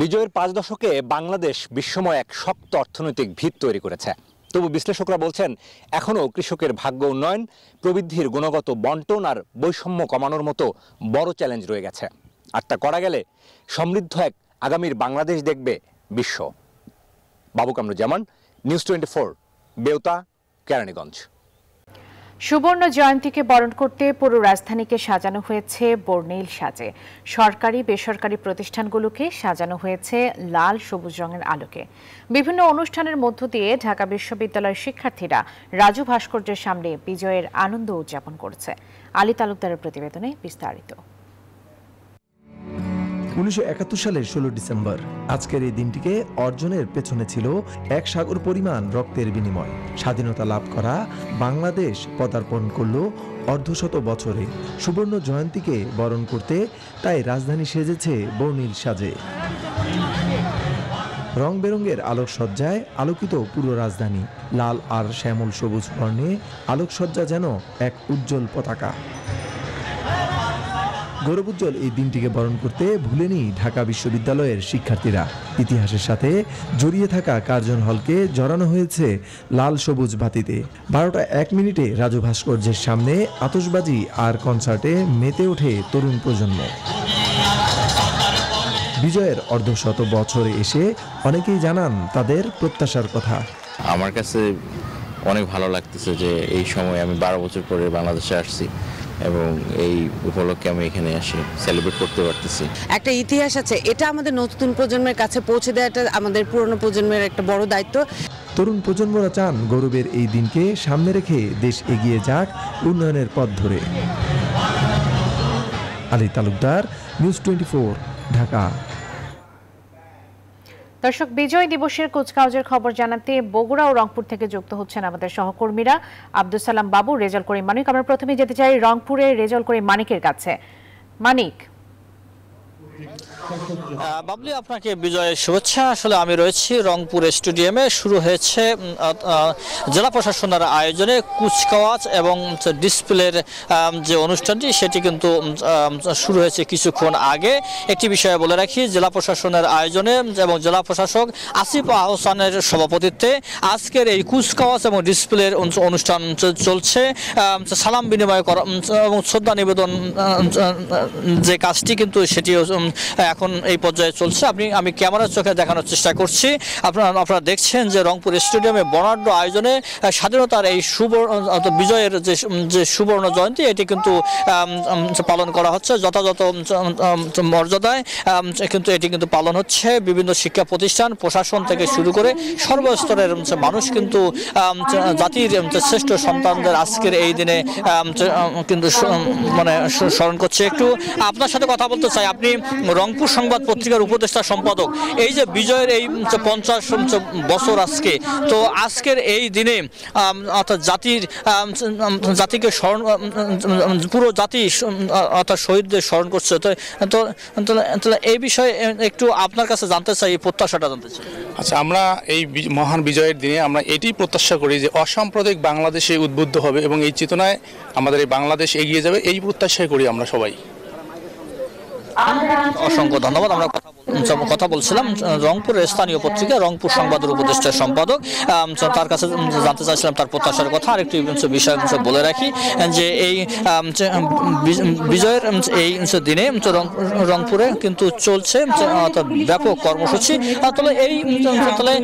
বিজয়ের পাঁচ দশকে বাংলাদেশ বিশ্বময় এক শক্ত অর্থনৈতিক ভিত তৈরি করেছে। তবু বিশ্লেষকরা বলছেন এখনও কৃষকের ভাগ্য উন্নয়ন প্রবৃদ্ধির গুণগত বন্টন আর বৈষম্য কমানোর মতো বড় চ্যালেঞ্জ রয়ে গেছে। আর তা করা গেলে সমৃদ্ধ এক আগামীর বাংলাদেশ দেখবে বিশ্ব। Babu Kamruzzaman news twenty four Beuta Keraniganj. সুবর্ণ জয়ন্তীকে বরণ করতে পুরো রাজধানীকে সাজানো হয়েছে বর্ণিল সাজে। সরকারি, বেসরকারি প্রতিষ্ঠানগুলোকে সাজানো হয়েছে লাল সবুজ রঙের আলোকে। বিভিন্ন অনুষ্ঠানের মধ্য দিয়ে ঢাকা বিশ্ববিদ্যালয়ের শিক্ষার্থীরা রাজু ভাস্কর্যের সামনে বিজয়ের আনন্দ উদযাপন করছে। আলী তালুকদারের প্রতিবেদনে বিস্তারিত। উনিশশো একাত্তর সালের ষোলো ডিসেম্বর, আজকের এই দিনটিকে অর্জনের পেছনে ছিল এক সাগর পরিমাণ রক্তের বিনিময়। স্বাধীনতা লাভ করা বাংলাদেশ পদার্পণ করল অর্ধশত বছরে। সুবর্ণ জয়ন্তীকে বরণ করতে তাই রাজধানী সেজেছে বর্ণিল সাজে। রং বেরঙের আলোকসজ্জায় আলোকিত পুরো রাজধানী। লাল আর শ্যামল সবুজ বর্ণে আলোকসজ্জা যেন এক উজ্জ্বল পতাকা। গৌরবোজ্জ্বল এই দিনটিকে বরণ করতে ভুলেনি ঢাকা বিশ্ববিদ্যালয়ের শিক্ষার্থীরা। ইতিহাসের সাথে জড়িয়ে থাকা কার্জন হলকে জড়ানো হয়েছে লাল সবুজ বাতিতে। বারোটা এক মিনিটে রাজু ভাস্কর্যের সামনে আতশবাজি আর কনসার্টে মেতে ওঠে তরুণ প্রজন্ম। বিজয়ের অর্ধশত বছরে এসে অনেকেই জানান তাদের প্রত্যাশার কথা। আমার কাছে অনেক ভালো লাগতেছে যে এই সময় আমি বারো বছর পরে বাংলাদেশে আসছি। এবং এই উপলক্ষে আমি এখানে আসি সেলিব্রেট করতে পারতেছি। একটা ইতিহাস আছে এটা আমাদের নতুন প্রজন্মের কাছে পৌঁছে দেওয়াটা আমাদের পুরনো প্রজন্মের একটা বড় দায়িত্ব। তরুণ প্রজন্মরা চান গৌরবের এই দিনকে সামনে রেখে দেশ এগিয়ে যাক উন্নয়নের পথ ধরে। আলী তালুকদার নিউজ টোয়েন্টি ঢাকা দর্শক, বিজয় দিবসের কুচকাওয়াজের খবর জানাতে বগুড়া ও রংপুর থেকে যুক্ত হচ্ছেন আমাদের সহকর্মীরা। আব্দুল সালাম বাবু, রেজাল করিম মানিক। আমরা প্রথমে যেতে চাই রংপুরে রেজাল করিম মানিকের কাছে। মানিক বাবলি আপনাকে বিজয়ের শুভেচ্ছা। আসলে আমি রয়েছি রংপুর স্টেডিয়ামে। শুরু হয়েছে জেলা প্রশাসনের আয়োজনে কুচকাওয়াজ এবং ডিসপ্লের যে অনুষ্ঠানটি সেটি কিন্তু শুরু হয়েছে কিছুক্ষণ আগে। একটি বিষয়ে বলে রাখি জেলা প্রশাসনের আয়োজনে এবং জেলা প্রশাসক আসিফ আহসানের সভাপতিত্বে আজকের এই কুচকাওয়াজ এবং ডিসপ্লের অনুষ্ঠান চলছে। সালাম বিনিময় করা এবং শ্রদ্ধা নিবেদন যে কাজটি কিন্তু সেটি উম, এখন এই পর্যায়ে চলছে। আপনি, আমি ক্যামেরার চোখে দেখানোর চেষ্টা করছি। আপনারা আপনারা দেখছেন যে রংপুর স্টেডিয়ামে বর্ণাঢ্য আয়োজনে স্বাধীনতার এই সুবর্ণ বিজয়ের যে যে সুবর্ণ জয়ন্তী, এটি কিন্তু পালন করা হচ্ছে যথাযথ মর্যাদায়। কিন্তু, এটি কিন্তু পালন হচ্ছে। বিভিন্ন শিক্ষা প্রতিষ্ঠান, প্রশাসন থেকে শুরু করে সর্বস্তরের মানুষ কিন্তু জাতির শ্রেষ্ঠ সন্তানদের আজকের এই দিনে কিন্তু মানে স্মরণ করছে। একটু আপনার সাথে কথা বলতে চাই। আপনি রংপুর সংবাদ পত্রিকার উপদেষ্টা সম্পাদক। এই যে বিজয়ের এই পঞ্চাশ বছর আজকে, তো আজকের এই দিনে অর্থাৎ জাতির জাতিকে স্মরণ পুরো জাতি অর্থাৎ শহীদদের স্মরণ করছে। তো এই বিষয়ে একটু আপনার কাছে জানতে চাই, এই প্রত্যাশাটা জানতে চাই। আচ্ছা আমরা এই মহান বিজয়ের দিনে আমরা এটাই প্রত্যাশা করি যে অসাম্প্রদায়িক বাংলাদেশে উদ্বুদ্ধ হবে এবং এই চেতনায় আমাদের এই বাংলাদেশ এগিয়ে যাবে, এই প্রত্যাশাই করি আমরা সবাই। অসংখ্য ধন্যবাদ। আমরা কথা বলছিলাম রংপুরের স্থানীয় পত্রিকা, রংপুর সংবাদের উপদেষ্টা সম্পাদক। তার কাছে জানতে চাইছিলাম তার প্রত্যাশার কথা। আরেকটি বিষয় বলে রাখি, যে এই বিজয়ের এই দিনে রংপুরে কিন্তু চলছে ব্যাপক কর্মসূচি। তাহলে এই তাহলে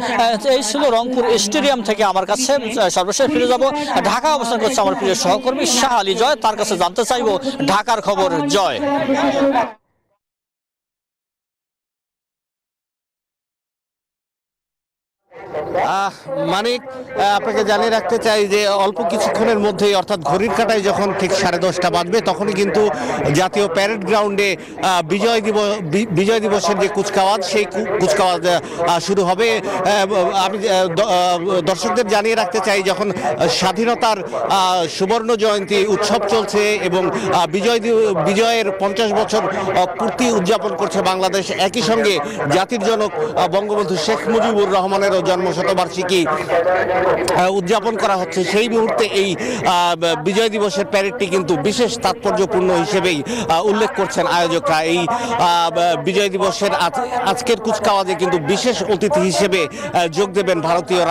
এই ছিল রংপুর স্টেডিয়াম থেকে আমার কাছে সর্বশেষ ফিরে যাব। ঢাকা অবস্থান করছে আমার প্রিয় সহকর্মী শাহ আলী জয়, তার কাছে জানতে চাইব ঢাকার খবর জয়। মানিক আপনাকে জানিয়ে রাখতে চাই যে অল্প কিছুক্ষণের মধ্যেই, অর্থাৎ ঘড়ির কাটায় যখন ঠিক সাড়ে দশটা বাজবে, তখনই কিন্তু জাতীয় প্যারেড গ্রাউন্ডে বিজয় দিবস বিজয় দিবসের যে কুচকাওয়াজ, সেই কুচকাওয়াজ শুরু হবে। আমি দর্শকদের জানিয়ে রাখতে চাই, যখন স্বাধীনতার সুবর্ণ জয়ন্তী উৎসব চলছে এবং বিজয় বিজয়ের পঞ্চাশ বছর পূর্তি উদযাপন করছে বাংলাদেশ, একই সঙ্গে জাতির জনক বঙ্গবন্ধু শেখ মুজিবুর রহমানেরও জন্ম শতবার্ষিকী উদযাপন করা হচ্ছে। সেই মুহূর্তে এই বিজয় দিবসের প্যারেডটি কিন্তু বিশেষ তাৎপর্যপূর্ণ হিসেবেই উল্লেখ করছেন আয়োজকরা। এই বিজয় দিবসের আজ- আজকের কুচকাওয়াজে কিন্তু বিশেষ অতিথি হিসেবে যোগ দেবেন ভারতীয়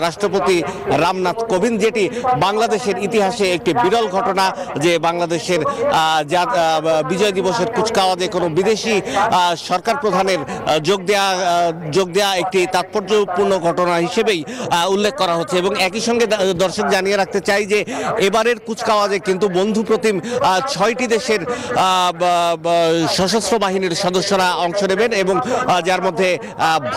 রাষ্ট্রপতি রামনাথ কোবিন্দ, যেটি বাংলাদেশের ইতিহাসে একটি বিরল ঘটনা যে বাংলাদেশের বিজয় দিবসের কুচকাওয়াজে কোনো বিদেশি সরকার প্রধানের যোগ দেয়া যোগ দেয়া একটি তাৎপর্যপূর্ণ ঘটনা হিসেবেই উল্লেখ করা হচ্ছে এবং একই সঙ্গে দর্শক জানিয়ে রাখতে চাই যে এবারের কুচকাওয়াজে কিন্তু বন্ধু প্রতিম ছয়টি দেশের সশস্ত্র বাহিনীর সদস্যরা অংশ নেবেন এবং যার মধ্যে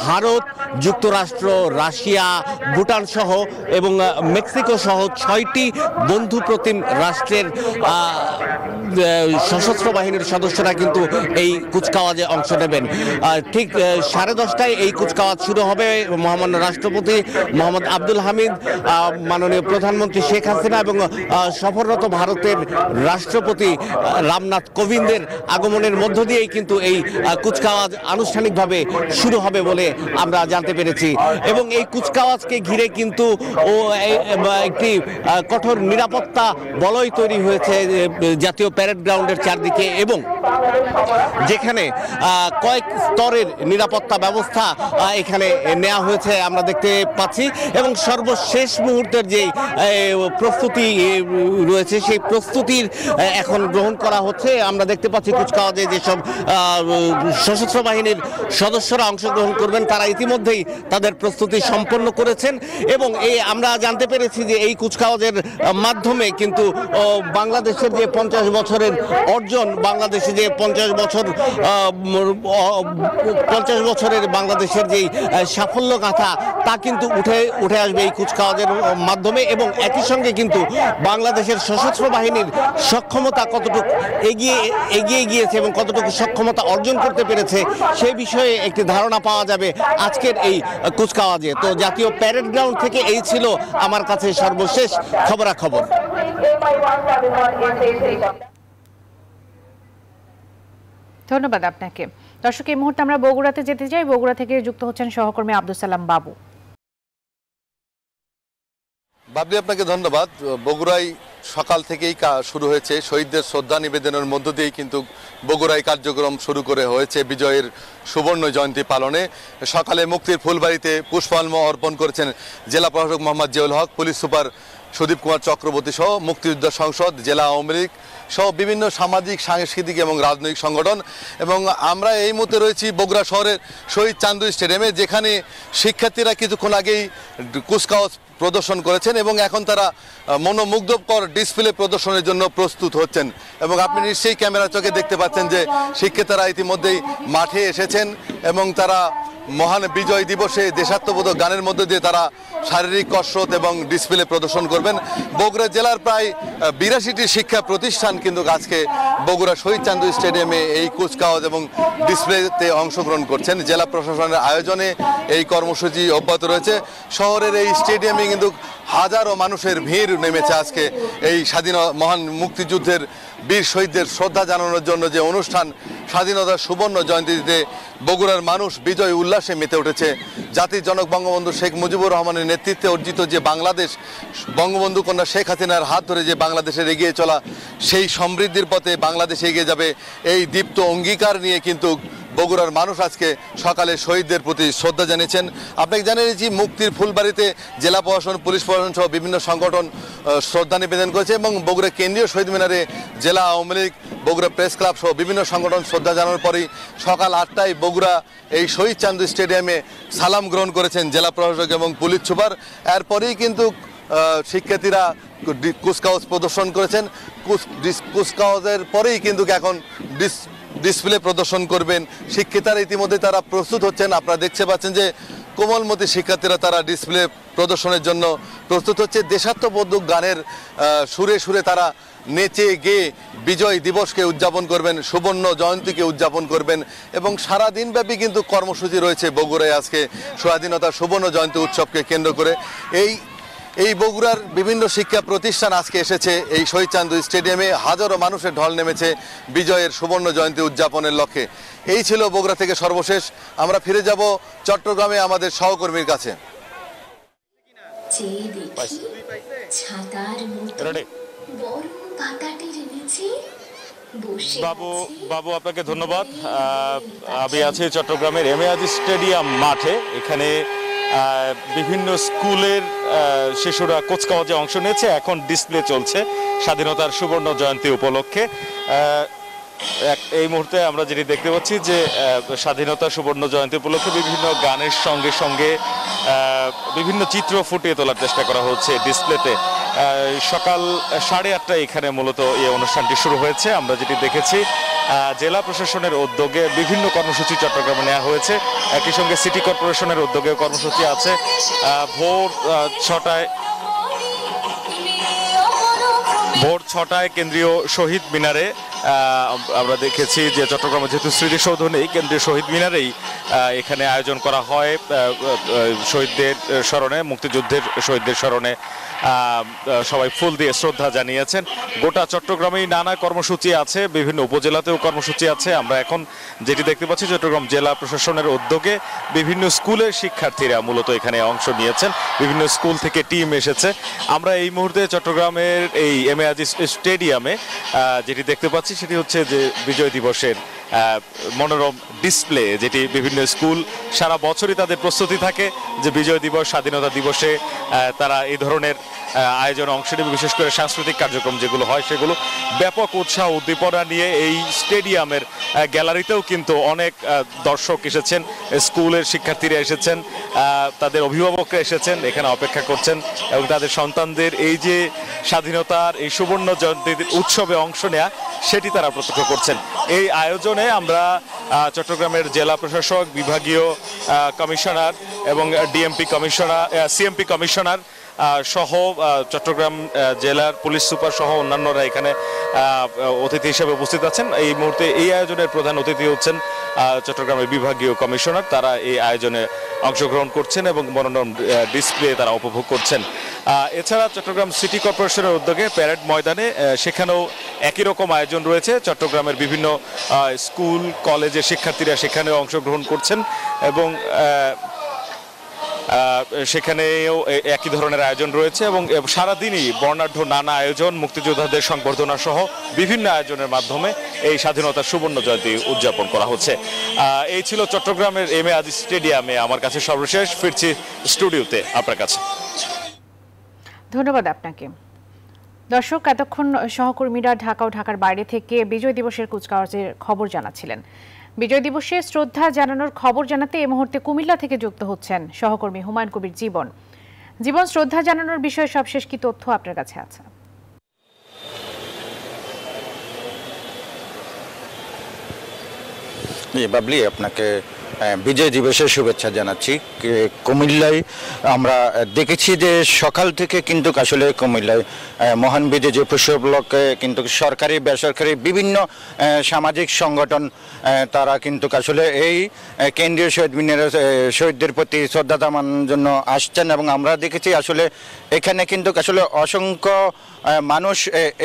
ভারত, যুক্তরাষ্ট্র, রাশিয়া, ভুটান সহ এবং মেক্সিকো সহ ছয়টি বন্ধু প্রতিম রাষ্ট্রের সশস্ত্র বাহিনীর সদস্যরা কিন্তু এই কুচকাওয়াজে অংশ নেবেন। ঠিক সাড়ে দশটায় এই কুচকাওয়াজ শুরু হবে। মহামান্য রাষ্ট্রপতি মোহাম্মদ আব্দুল হামিদ মাননীয় প্রধানমন্ত্রী শেখ হাসিনা এবং সফররত ভারতের রাষ্ট্রপতি রামনাথ কোবিন্দের আগমনের মধ্য দিয়েই কিন্তু এই কুচকাওয়াজ আনুষ্ঠানিকভাবে শুরু হবে বলে আমরা জানতে পেরেছি। এবং এই কুচকাওয়াজকে ঘিরে কিন্তু ও একটি কঠোর নিরাপত্তা বলয় তৈরি হয়েছে জাতীয় প্যারেড গ্রাউন্ডের চারদিকে এবং যেখানে কয়েক স্তরের নিরাপত্তা ব্যবস্থা এখানে নেওয়া হয়েছে। আমরা দেখতে পাচ্ছি এবং সর্বশেষ মুহূর্তের যে প্রস্তুতি রয়েছে সেই প্রস্তুতির এখন গ্রহণ করা হচ্ছে। আমরা দেখতে পাচ্ছি কুচকাওয়াজে যেসব সশস্ত্র বাহিনীর সদস্যরা অংশগ্রহণ করবেন, তারা ইতিমধ্যেই তাদের প্রস্তুতি সম্পন্ন করেছেন। এবং এই আমরা জানতে পেরেছি যে এই কুচকাওয়াজের মাধ্যমে কিন্তু বাংলাদেশের যে পঞ্চাশ বছরের অর্জন, বাংলাদেশে যে পঞ্চাশ বছর পঞ্চাশ বছরের বাংলাদেশের যেই সাফল্য গাথা তা কিন্তু উঠে উঠে আসবে এই কুচকাওয়াজের মাধ্যমে এবং একই সঙ্গে কিন্তু বাংলাদেশের সশস্ত্র বাহিনীর সক্ষমতা কতটুকু এগিয়ে এগিয়ে গিয়েছে এবং কতটুকু সক্ষমতা অর্জন করতে পেরেছে সে বিষয়ে একটি ধারণা পাওয়া যাবে আজকের এই কুচকাওয়াজে তো জাতীয় প্যারেড গ্রাউন্ড থেকে এই ছিল আমার কাছে সর্বশেষ খবরাখবর। ধন্যবাদ আপনাকে। দর্শক, এই মুহূর্তে আমরা বগুড়াতে যেতে চাই। বগুড়া থেকে যুক্ত হচ্ছেন সহকর্মী আব্দুল সালাম বাবু। বাবলি, আপনাকে ধন্যবাদ। বগুড়ায় সকাল থেকেই শুরু হয়েছে শহীদদের শ্রদ্ধা নিবেদনের মধ্য দিয়েই কিন্তু বগুড়ায় কার্যক্রম শুরু করে হয়েছে বিজয়ের সুবর্ণ জয়ন্তী পালনে। সকালে মুক্তির ফুলবাড়িতে পুষ্পালম অর্পণ করেছেন জেলা প্রশাসক মোহাম্মদ জিয়াউল হক, পুলিশ সুপার সুদীপ কুমার চক্রবর্তী সহ মুক্তিযুদ্ধ সংসদ, জেলা আওয়ামী লীগ সহ বিভিন্ন সামাজিক, সাংস্কৃতিক এবং রাজনৈতিক সংগঠন। এবং আমরা এই মুহূর্তে রয়েছি বগুড়া শহরের শহীদ চান্দু স্টেডিয়ামে, যেখানে শিক্ষার্থীরা কিছুক্ষণ আগেই কুচকাওয়াজ প্রদর্শন করেছেন এবং এখন তারা মনোমুগ্ধকর ডিসপ্লে প্রদর্শনের জন্য প্রস্তুত হচ্ছেন। এবং আপনি নিশ্চয়ই ক্যামেরা চোখে দেখতে পাচ্ছেন যে শিক্ষিতারা ইতিমধ্যেই মাঠে এসেছেন এবং তারা মহান বিজয় দিবসে দেশাত্মবোধক গানের মধ্যে দিয়ে তারা শারীরিক কসরত এবং ডিসপ্লে প্রদর্শন করবেন। বগুড়া জেলার প্রায় বিরাশিটি শিক্ষা প্রতিষ্ঠান কিন্তু আজকে বগুড়া শহীদ চান্দু স্টেডিয়ামে এই কুচকাওয়াজ এবং ডিসপ্লেতে অংশগ্রহণ করছেন। জেলা প্রশাসনের আয়োজনে এই কর্মসূচি অব্যাহত রয়েছে। শহরের এই স্টেডিয়ামে কিন্তু হাজারো মানুষের ভিড় নেমেছে আজকে এই স্বাধীন মহান মুক্তিযুদ্ধের বীর শহীদদের শ্রদ্ধা জানানোর জন্য যে অনুষ্ঠান স্বাধীনতার সুবর্ণ জয়ন্তীতে বগুড়ার মানুষ বিজয় উল্লাসে মেতে উঠেছে। জাতির জনক বঙ্গবন্ধু শেখ মুজিবুর রহমানের নেতৃত্বে অর্জিত যে বাংলাদেশ, বঙ্গবন্ধু কন্যা শেখ হাসিনার হাত ধরে যে বাংলাদেশের এগিয়ে চলা, সেই সমৃদ্ধির পথে বাংলাদেশ এগিয়ে যাবে, এই দীপ্ত অঙ্গীকার নিয়ে কিন্তু বগুড়ার মানুষ আজকে সকালে শহীদদের প্রতি শ্রদ্ধা জানিয়েছেন। আপনাকে জানিয়েছি মুক্তির ফুলবাড়িতে জেলা প্রশাসন, পুলিশ প্রশাসন সহ বিভিন্ন সংগঠন শ্রদ্ধা নিবেদন করেছে এবং বগুড়া কেন্দ্রীয় শহীদ মিনারে জেলা আওয়ামী লীগ, বগুড়া প্রেস ক্লাব সহ বিভিন্ন সংগঠন শ্রদ্ধা জানানোর পরেই সকাল আটটায় বগুড়া এই শহীদ চান্দু স্টেডিয়ামে সালাম গ্রহণ করেছেন জেলা প্রশাসক এবং পুলিশ সুপার। এরপরেই কিন্তু শিক্ষার্থীরা কুচকাওয়াজ প্রদর্শন করেছেন। কুচকাওয়াজের পরেই কিন্তু এখন ডিস ডিসপ্লে প্রদর্শন করবেন। শিক্ষিতারা ইতিমধ্যে তারা প্রস্তুত হচ্ছেন। আপনারা দেখতে পাচ্ছেন যে কোমলমতি শিক্ষার্থীরা তারা ডিসপ্লে প্রদর্শনের জন্য প্রস্তুত হচ্ছে। দেশাত্মবোধক গানের সুরে সুরে তারা নেচে গেয়ে বিজয় দিবসকে উদযাপন করবেন, সুবর্ণ জয়ন্তীকে উদযাপন করবেন এবং সারা দিনব্যাপী কিন্তু কর্মসূচি রয়েছে বগুড়ায় আজকে। স্বাধীনতা সুবর্ণ জয়ন্তী উৎসবকে কেন্দ্র করে। এই এই বগুড়ার বিভিন্ন শিক্ষা প্রতিষ্ঠান আজকে এসেছে। এই শহীদ চান্দু স্টেডিয়ামে হাজারো মানুষের ঢল নেমেছে বিজয়ের সুবর্ণ জয়ন্তী উদযাপনের লক্ষ্যে। এই ছিল বগুড়া থেকে সর্বশেষ। আমরা ফিরে যাব চট্টগ্রামে আমাদের সহকর্মীর কাছে। বাবু বাবু আপনাকে ধন্যবাদ। আমি আছি চট্টগ্রামের এমএআজি স্টেডিয়াম মাঠে। এখানে বিভিন্ন স্কুলের শিশুরা কোচকাওয়াজে অংশ নিয়েছে। এখন ডিসপ্লে চলছে স্বাধীনতার সুবর্ণ জয়ন্তী উপলক্ষে। এই মুহূর্তে আমরা যেটি দেখতে পাচ্ছি যে স্বাধীনতা সুবর্ণ জয়ন্তী উপলক্ষে বিভিন্ন গানের সঙ্গে সঙ্গে বিভিন্ন চিত্র ফুটিয়ে তোলার চেষ্টা করা হচ্ছে ডিসপ্লেতে। সকাল সাড়ে আটটায় এখানে মূলত এই অনুষ্ঠানটি শুরু হয়েছে। আমরা যেটি দেখেছি জেলা প্রশাসনের উদ্যোগে বিভিন্ন কর্মসূচি চট্টগ্রামে নেওয়া হয়েছে। একই সঙ্গে সিটি কর্পোরেশনের উদ্যোগে কর্মসূচি আছে। ভোর ছটায় ভোর ছটায় কেন্দ্রীয় শহীদ মিনারে আমরা দেখেছি যে চট্টগ্রামে যেহেতু স্মৃতিসৌধ নেই, কেন্দ্রীয় শহীদ মিনারেই এখানে আয়োজন করা হয় শহীদদের স্মরণে, মুক্তিযুদ্ধের শহীদদের স্মরণে সবাই ফুল দিয়ে শ্রদ্ধা জানিয়েছেন। গোটা চট্টগ্রামেই নানা কর্মসূচি আছে, বিভিন্ন উপজেলাতেও কর্মসূচি আছে। আমরা এখন যেটি দেখতে পাচ্ছি, চট্টগ্রাম জেলা প্রশাসনের উদ্যোগে বিভিন্ন স্কুলের শিক্ষার্থীরা মূলত এখানে অংশ নিয়েছেন। বিভিন্ন স্কুল থেকে টিম এসেছে। আমরা এই মুহূর্তে চট্টগ্রামের এই এম এ আজিজ স্টেডিয়ামে যেটি দেখতে পাচ্ছি সেটি হচ্ছে যে বিজয় দিবসের মনোরম ডিসপ্লে যেটি বিভিন্ন স্কুল সারা বছরই তাদের প্রস্তুতি থাকে যে বিজয় দিবস, স্বাধীনতা দিবসে তারা এই ধরনের আয়োজনে অংশ নেবে, বিশেষ করে সাংস্কৃতিক কার্যক্রম যেগুলো হয় সেগুলো। ব্যাপক উৎসাহ উদ্দীপনা নিয়ে এই স্টেডিয়ামের গ্যালারিতেও কিন্তু অনেক দর্শক এসেছেন, স্কুলের শিক্ষার্থীরা এসেছেন তাদের অভিভাবকরা এসেছেন, এখানে অপেক্ষা করছেন এবং তাদের সন্তানদের এই যে স্বাধীনতার, এই সুবর্ণ জয়ন্তীর উৎসবে অংশ নেয়া সেটি তারা প্রত্যক্ষ করছেন। এই আয়োজনে আমরা চট্টগ্রামের জেলা প্রশাসক, বিভাগীয় কমিশনার এবং ডিএমপি কমিশনার সিএমপি কমিশনার সহ চট্টগ্রাম জেলার পুলিশ সুপার সহ অন্যান্যরা এখানে অতিথি হিসেবে উপস্থিত আছেন। এই মুহূর্তে এই আয়োজনের প্রধান অতিথি হচ্ছেন চট্টগ্রামের বিভাগীয় কমিশনার। তারা এই আয়োজনে অংশগ্রহণ করছেন এবং মনোরম ডিসপ্লে তারা উপভোগ করছেন। এছাড়া চট্টগ্রাম সিটি কর্পোরেশনের উদ্যোগে প্যারেড ময়দানে সেখানেও একই রকম আয়োজন রয়েছে। চট্টগ্রামের বিভিন্ন স্কুল কলেজের শিক্ষার্থীরা সেখানেও অংশগ্রহণ করছেন এবং সেখানেও একই ধরনের আয়োজন রয়েছে এবং সারাদিনই বর্ণাঢ্য নানা আয়োজন, মুক্তিযোদ্ধাদের সংবর্ধনা সহ বিভিন্ন আয়োজনের মাধ্যমে এই স্বাধীনতার সুবর্ণ জয়ন্তী উদযাপন করা হচ্ছে। এই ছিল চট্টগ্রামের এম এ আদি স্টেডিয়ামে। আমার কাছে সর্বশেষ, ফিরছি স্টুডিওতে আপনার কাছে। ধন্যবাদ আপনাকে। দর্শক, এতক্ষণ সহকর্মীরা ঢাকা ও ঢাকার বাইরে থেকে বিজয় দিবসের কুচকাওয়াজের খবর জানাচ্ছিলেন। বিজয় দিবসে শ্রদ্ধা জানানোর খবর জানাতে এই মুহূর্তে কুমিল্লা থেকে যুক্ত হচ্ছেন সহকর্মী হুমায়ুন কবির জীবন। জীবন, শ্রদ্ধা জানানোর বিষয়ে সবশেষ কি তথ্য আপনার কাছে আছে? জি, বাবলি, আপনাকে বিজয় দিবসের শুভেচ্ছা জানাচ্ছি। কুমিল্লায় আমরা দেখেছি যে সকাল থেকে কিন্তু আসলে কুমিল্লায় মহান বিজয় দিবস উপলক্ষে কিন্তু সরকারি বেসরকারি বিভিন্ন সামাজিক সংগঠন তারা কিন্তু আসলে এই কেন্দ্রীয় শহীদ মিনারে আহ, শহীদদের প্রতি শ্রদ্ধা জানানোর জন্য আসছেন এবং আমরা দেখেছি আসলে এখানে কিন্তু আসলে অসংখ্য মানুষ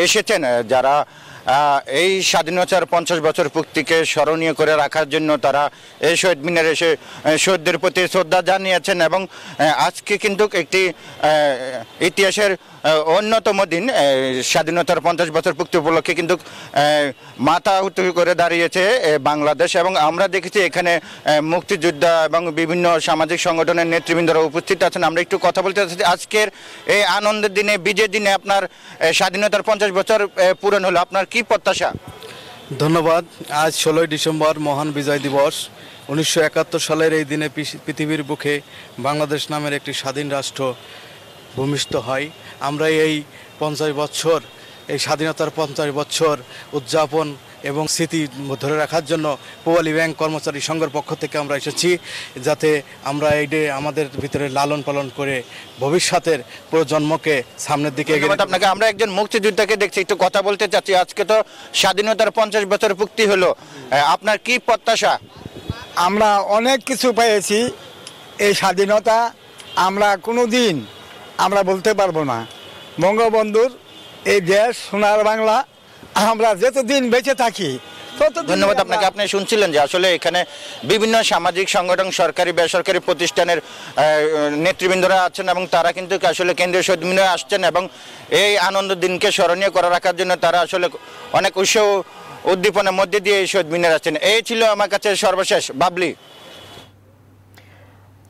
এসেছেন যারা এই স্বাধীনতার পঞ্চাশ বছর পূর্তিকে স্মরণীয় করে রাখার জন্য তারা এই শহীদ মিনারে এসে শহীদদের প্রতি শ্রদ্ধা জানিয়েছেন এবং আজকে কিন্তু একটি ইতিহাসের অন্যতম দিন স্বাধীনতার পঞ্চাশ বছর পূর্তি উপলক্ষে কিন্তু মাথা উঁচু করে দাঁড়িয়েছে বাংলাদেশ। এবং আমরা দেখেছি এখানে মুক্তিযোদ্ধা এবং বিভিন্ন সামাজিক সংগঠনের নেতৃবৃন্দরা উপস্থিত আছেন। আমরা একটু কথা বলতে চাচ্ছি, আজকের এই আনন্দের দিনে, বিজয়ের দিনে আপনার স্বাধীনতার পঞ্চাশ বছর পূরণ হলো। আপনার কি প্রত্যাশা? ধন্যবাদ। আজ ষোলোই ডিসেম্বর, মহান বিজয় দিবস। উনিশশো একাত্তর সালের এই দিনে পৃথিবীর বুকে বাংলাদেশ নামের একটি স্বাধীন রাষ্ট্র ভূমিষ্ঠ হয়। আমরা এই পঞ্চাশ বছর এই স্বাধীনতার পঞ্চাশ বছর উদযাপন এবং স্মৃতি ধরে রাখার জন্য পোয়ালি ব্যাংক কর্মচারী সংঘের পক্ষ থেকে আমরা এসেছি যাতে আমরা এই ডে আমাদের ভিতরে লালন পালন করে ভবিষ্যতের প্রজন্মকে সামনের দিকে আপনাকে। আমরা একজন মুক্তিযোদ্ধাকে দেখছি একটু কথা বলতে চাচ্ছি। আজকে তো স্বাধীনতার পঞ্চাশ বছর পূর্তি হলো। আপনার কি প্রত্যাশা? আমরা অনেক কিছু পেয়েছি এই স্বাধীনতা। আমরা কোনো দিন আমরা বলতে পারব না। বঙ্গবন্ধুর এই দেশ সোনার বাংলা আমরা যতদিন বেঁচে থাকি ধন্যবাদ আপনাকে। আপনি শুনছিলেন যে আসলে এখানে বিভিন্ন সামাজিক সংগঠন সরকারি বেসরকারি প্রতিষ্ঠানের নেতৃবৃন্দরা আছেন এবং তারা কিন্তু আসলে কেন্দ্রীয় শহীদ মিনারে আসছেন এবং এই আনন্দ দিনকে স্মরণীয় করে রাখার জন্য তারা আসলে অনেক উৎসাহ উদ্দীপনার মধ্যে দিয়ে এই শহীদ মিনার আসছেন। এই ছিল আমার কাছে সর্বশেষ। বাবলি।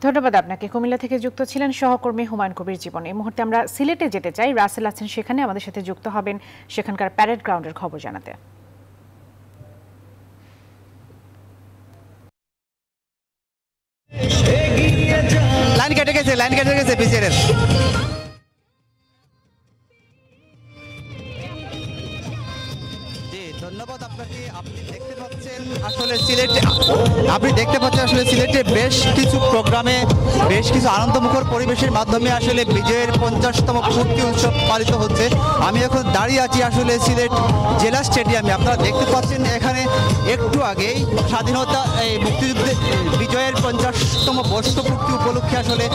ধন্যবাদ আপনাকে। কুমিল্লা থেকে যুক্ত ছিলেন সহকর্মী হুমায়ুন কবির জীবন। এই মুহূর্তে আমরা সিলেটে যেতে চাই। রাসেল আছেন সেখানে। আমাদের সাথে যুক্ত হবেন সেখানকার প্যারেড গ্রাউন্ডের খবর জানাতে। লাইন কেটে গেছে, লাইন কেটে গেছে বিসিআর আপনি দেখতে পাচ্ছেন আসলে সিলেট আপনি দেখতে পাচ্ছেন আসলে সিলেটে বেশ কিছু প্রোগ্রামে, বেশ কিছু আনন্দমুখর পরিবেশের মাধ্যমে আসলে বিজয়ের পঞ্চাশতম পূর্তি উৎসব পালিত হচ্ছে। আমি এখন দাঁড়িয়ে আছি আসলে সিলেট জেলা স্টেডিয়ামে। আপনারা দেখতে পাচ্ছেন এখানে একটু আগেই স্বাধীনতা, এই মুক্তিযুদ্ধে বিজয়ের পঞ্চাশতম বর্ষপূর্তি উপলক্ষে আসলে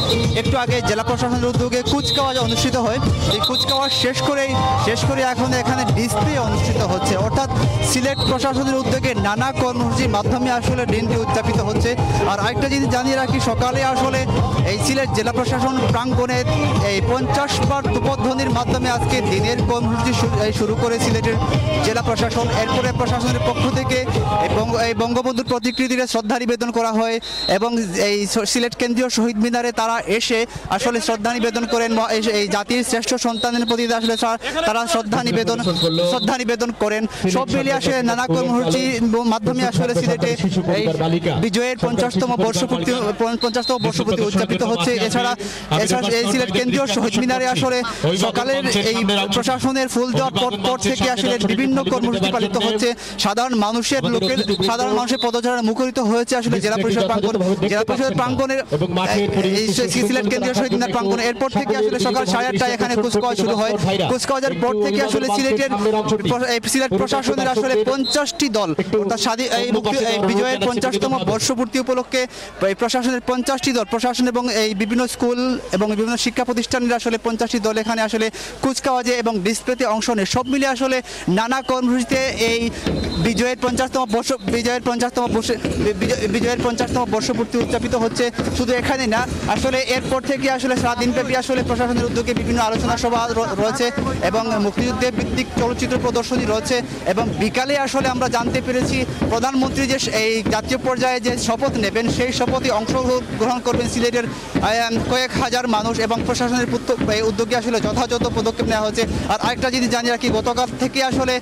একটু আগে জেলা প্রশাসনের উদ্যোগে কুচকাওয়াজ অনুষ্ঠিত হয়। এই কুচকাওয়াজ শেষ করেই শেষ করে এখন এখানে ডিসপ্লে অনুষ্ঠিত হচ্ছে। অর্থাৎ সিলেট প্রশাসনের উদ্যোগে নানা কর্মসূচির মাধ্যমে আসলে দিনটি উদযাপিত হচ্ছে। আর আরেকটা জিনিস জানিয়ে রাখি সকালে আসলে এই সিলেট জেলা প্রশাসন প্রাঙ্গণে এই পঞ্চাশ বার তুপধ্বনির মাধ্যমে আজকে দিনের কর্মসূচি শুরু- করে সিলেটের জেলা প্রশাসন। এরপরে প্রশাসনের পক্ষ থেকে এই বঙ্গ- এই বঙ্গবন্ধুর প্রতিকৃতিতে শ্রদ্ধা নিবেদন করা হয় এবং এই সিলেট কেন্দ্রীয় শহীদ মিনারে তারা এসে আসলে শ্রদ্ধা নিবেদন করেন। এই- জাতির শ্রেষ্ঠ সন্তানের প্রতি আসলে তারা শ্রদ্ধা নিবেদন শ্রদ্ধা নিবেদন করেন। সব মিলিয়ে আসলে নানা কর্মসূচির মাধ্যমে আসলে সিলেটে বিজয়ের পঞ্চাশতম বর্ষপূর্তি পঞ্চাশতম বর্ষপূর্তি উদযাপিত হচ্ছে। এছাড়া এছাড়া এই সিলেট কেন্দ্রীয় শহীদ মিনারে আসলে সকালের এই প্রশাসনের ফুল দেওয়ার পর থেকে আসলে বিভিন্ন কর্মসূচি পালিত হচ্ছে। সাধারণ মানুষের লোকের, সাধারণ মানুষের পদচারণা মুখরিত হয়েছে আসলে জেলা পরিষদ প্রাঙ্গণ। জেলা পরিষদ প্রাঙ্গণের সিলেট কেন্দ্রীয় শহীদ মিনার প্রাঙ্গণে এরপর থেকে আসলে সকাল সাড়ে আটটায় এখানে কুচকাওয়াজ শুরু হয়। কুচকাওয়াজের পর থেকে আসলে সিলেটের সিলেট প্রশাসনের আসলে পঞ্চাশটি দল অর্থাৎ স্বাধীন এই বিজয়ের পঞ্চাশতম বর্ষপূর্তি উপলক্ষে এই প্রশাসনের পঞ্চাশটি দল প্রশাসন এবং এই বিভিন্ন স্কুল এবং বিভিন্ন শিক্ষা প্রতিষ্ঠানের আসলে পঞ্চাশটি দল এখানে আসলে কুচকাওয়াজে এবং ডিসপ্লেতে অংশ নেয়। সব মিলে আসলে নানা কর্মসূচিতে এই বিজয়ের পঞ্চাশতম বর্ষ বিজয়ের পঞ্চাশতম বর্ষ বিজয়- বিজয়ের পঞ্চাশতম বর্ষপূর্তি উদযাপিত হচ্ছে শুধু এখানে না আসলে এরপর থেকে আসলে সারা সারাদিনব্যাপী আসলে প্রশাসনের উদ্যোগে বিভিন্ন আলোচনা সভা রয়েছে এবং মুক্তিযুদ্ধের ভিত্তিক চলচ্চিত্র প্রদর্শনী রয়েছে এবং বিকালে আসলে আমরা জানতে পেরেছি, প্রধানমন্ত্রী যে এই জাতীয় পর্যায়ে যে শপথ নেবেন, সেই শপথে অংশগ্রহণ করবেন সিলেটের কয়েক হাজার মানুষ এবং প্রশাসনের উদ্যোগে আসলে যথাযথ পদক্ষেপ নেওয়া হয়েছে। আর আরেকটা জিনিস জানিয়ে রাখি, গতকাল থেকে আসলে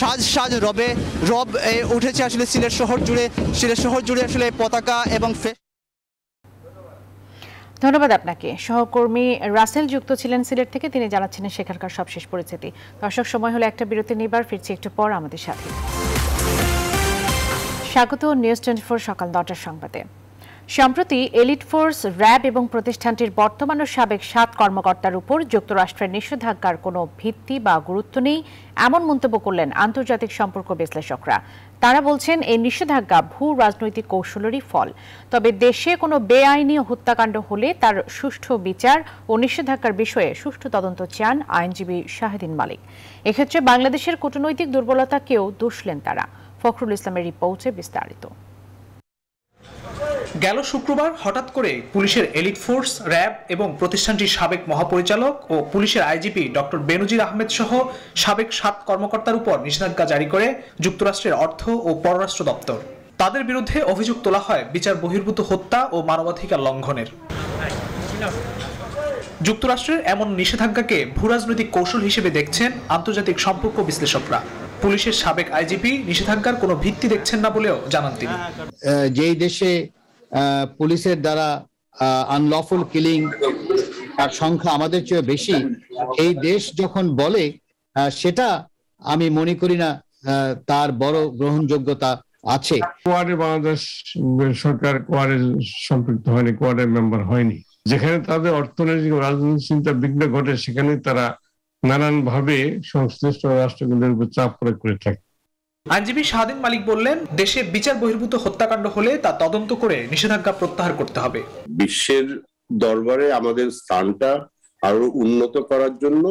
সাজ সাজ রবে, রব উঠেছে আসলে সিলেট শহর জুড়ে। সিলেট শহর জুড়ে আসলে পতাকা এবং ধন্যবাদ আপনাকে। সহকর্মী রাসেল যুক্ত ছিলেন সিলেট থেকে, তিনি জানাচ্ছিলেন সেখানকার সবশেষ পরিস্থিতি। দর্শক, সময় হলো একটা বিরতি নিবার, ফিরছি একটু পর আমাদের সাথে। স্বাগত নিউজ টোয়েন্টি ফোর সকাল নটার সংবাদে। সম্প্রতি এলিট ফোর্স, র্যাব এবং প্রতিষ্ঠানটির বর্তমান ও সাবেক সাত কর্মকর্তার উপর যুক্তরাষ্ট্রের নিষেধাজ্ঞার কোনো ভিত্তি বা গুরুত্ব নেই, এমন মন্তব্য করলেন আন্তর্জাতিক সম্পর্ক বিশ্লেষকরা। তারা বলছেন, এই নিষেধাজ্ঞা ভূ রাজনৈতিক কৌশলেরই ফল। তবে দেশে কোনো বেআইনি হত্যাকাণ্ড হলে তার সুষ্ঠু বিচার ও নিষেধাজ্ঞার বিষয়ে সুষ্ঠু তদন্ত চান আইনজীবী শাহেদিন মালিক। এক্ষেত্রে বাংলাদেশের কূটনৈতিক দুর্বলতাকেও দোষলেন তারা। ফখরুল ইসলামের রিপোর্টে বিস্তারিত। গেল শুক্রবার হঠাৎ করে পুলিশের এলিট ফোর্স, র্যাব এবং প্রতিষ্ঠানটির সাবেক মহাপরিচালক ও পুলিশের আইজিপি ডক্টর বেনজির আহমেদ সহ সাবেক সাত কর্মকর্তার উপর নিষেধাজ্ঞা জারি করে যুক্তরাষ্ট্রের অর্থ ও পররাষ্ট্র দপ্তর। তাদের বিরুদ্ধে অভিযোগ তোলা হয় বিচার বহির্ভূত হত্যা ও মানবাধিকার লঙ্ঘনের। যুক্তরাষ্ট্রের এমন নিষেধাজ্ঞাকে ভূরাজনৈতিক কৌশল হিসেবে দেখছেন আন্তর্জাতিক সম্পর্ক বিশ্লেষকরা। পুলিশের সাবেক আইজিপি নিষেধাজ্ঞার কোনো ভিত্তি দেখছেন না বলেও জানান তিনি। যেই দেশে পুলিশের দ্বারা আনলফুল কিলিং তার সংখ্যা আমাদের চেয়ে বেশি। এই দেশ যখন বলে সেটা আমি মনে করি না তার বড় গ্রহণযোগ্যতা আছে। কোয়ারে বাংলাদেশ সরকার কোয়ারে সম্পৃক্ত হয়নি কোয়ারের মেম্বার হয়নি। যেখানে তাদের অর্থনৈতিক রাজনৈতিক চিন্তা বিঘ্ন ঘটে, সেখানে তারা নানান ভাবে সংশ্লিষ্ট রাষ্ট্রগুলোর উপর চাপ প্রয়োগ করে থাকে। আইনজীবী শাহাদিন মালিক বললেন দেশে বিচার বহির্ভূত হত্যাকাণ্ড হলে তা তদন্ত করে নিষেধাজ্ঞা প্রত্যাহার করতে হবে। বিশ্বের দরবারে আমাদের স্থানটা আরও উন্নত করার জন্য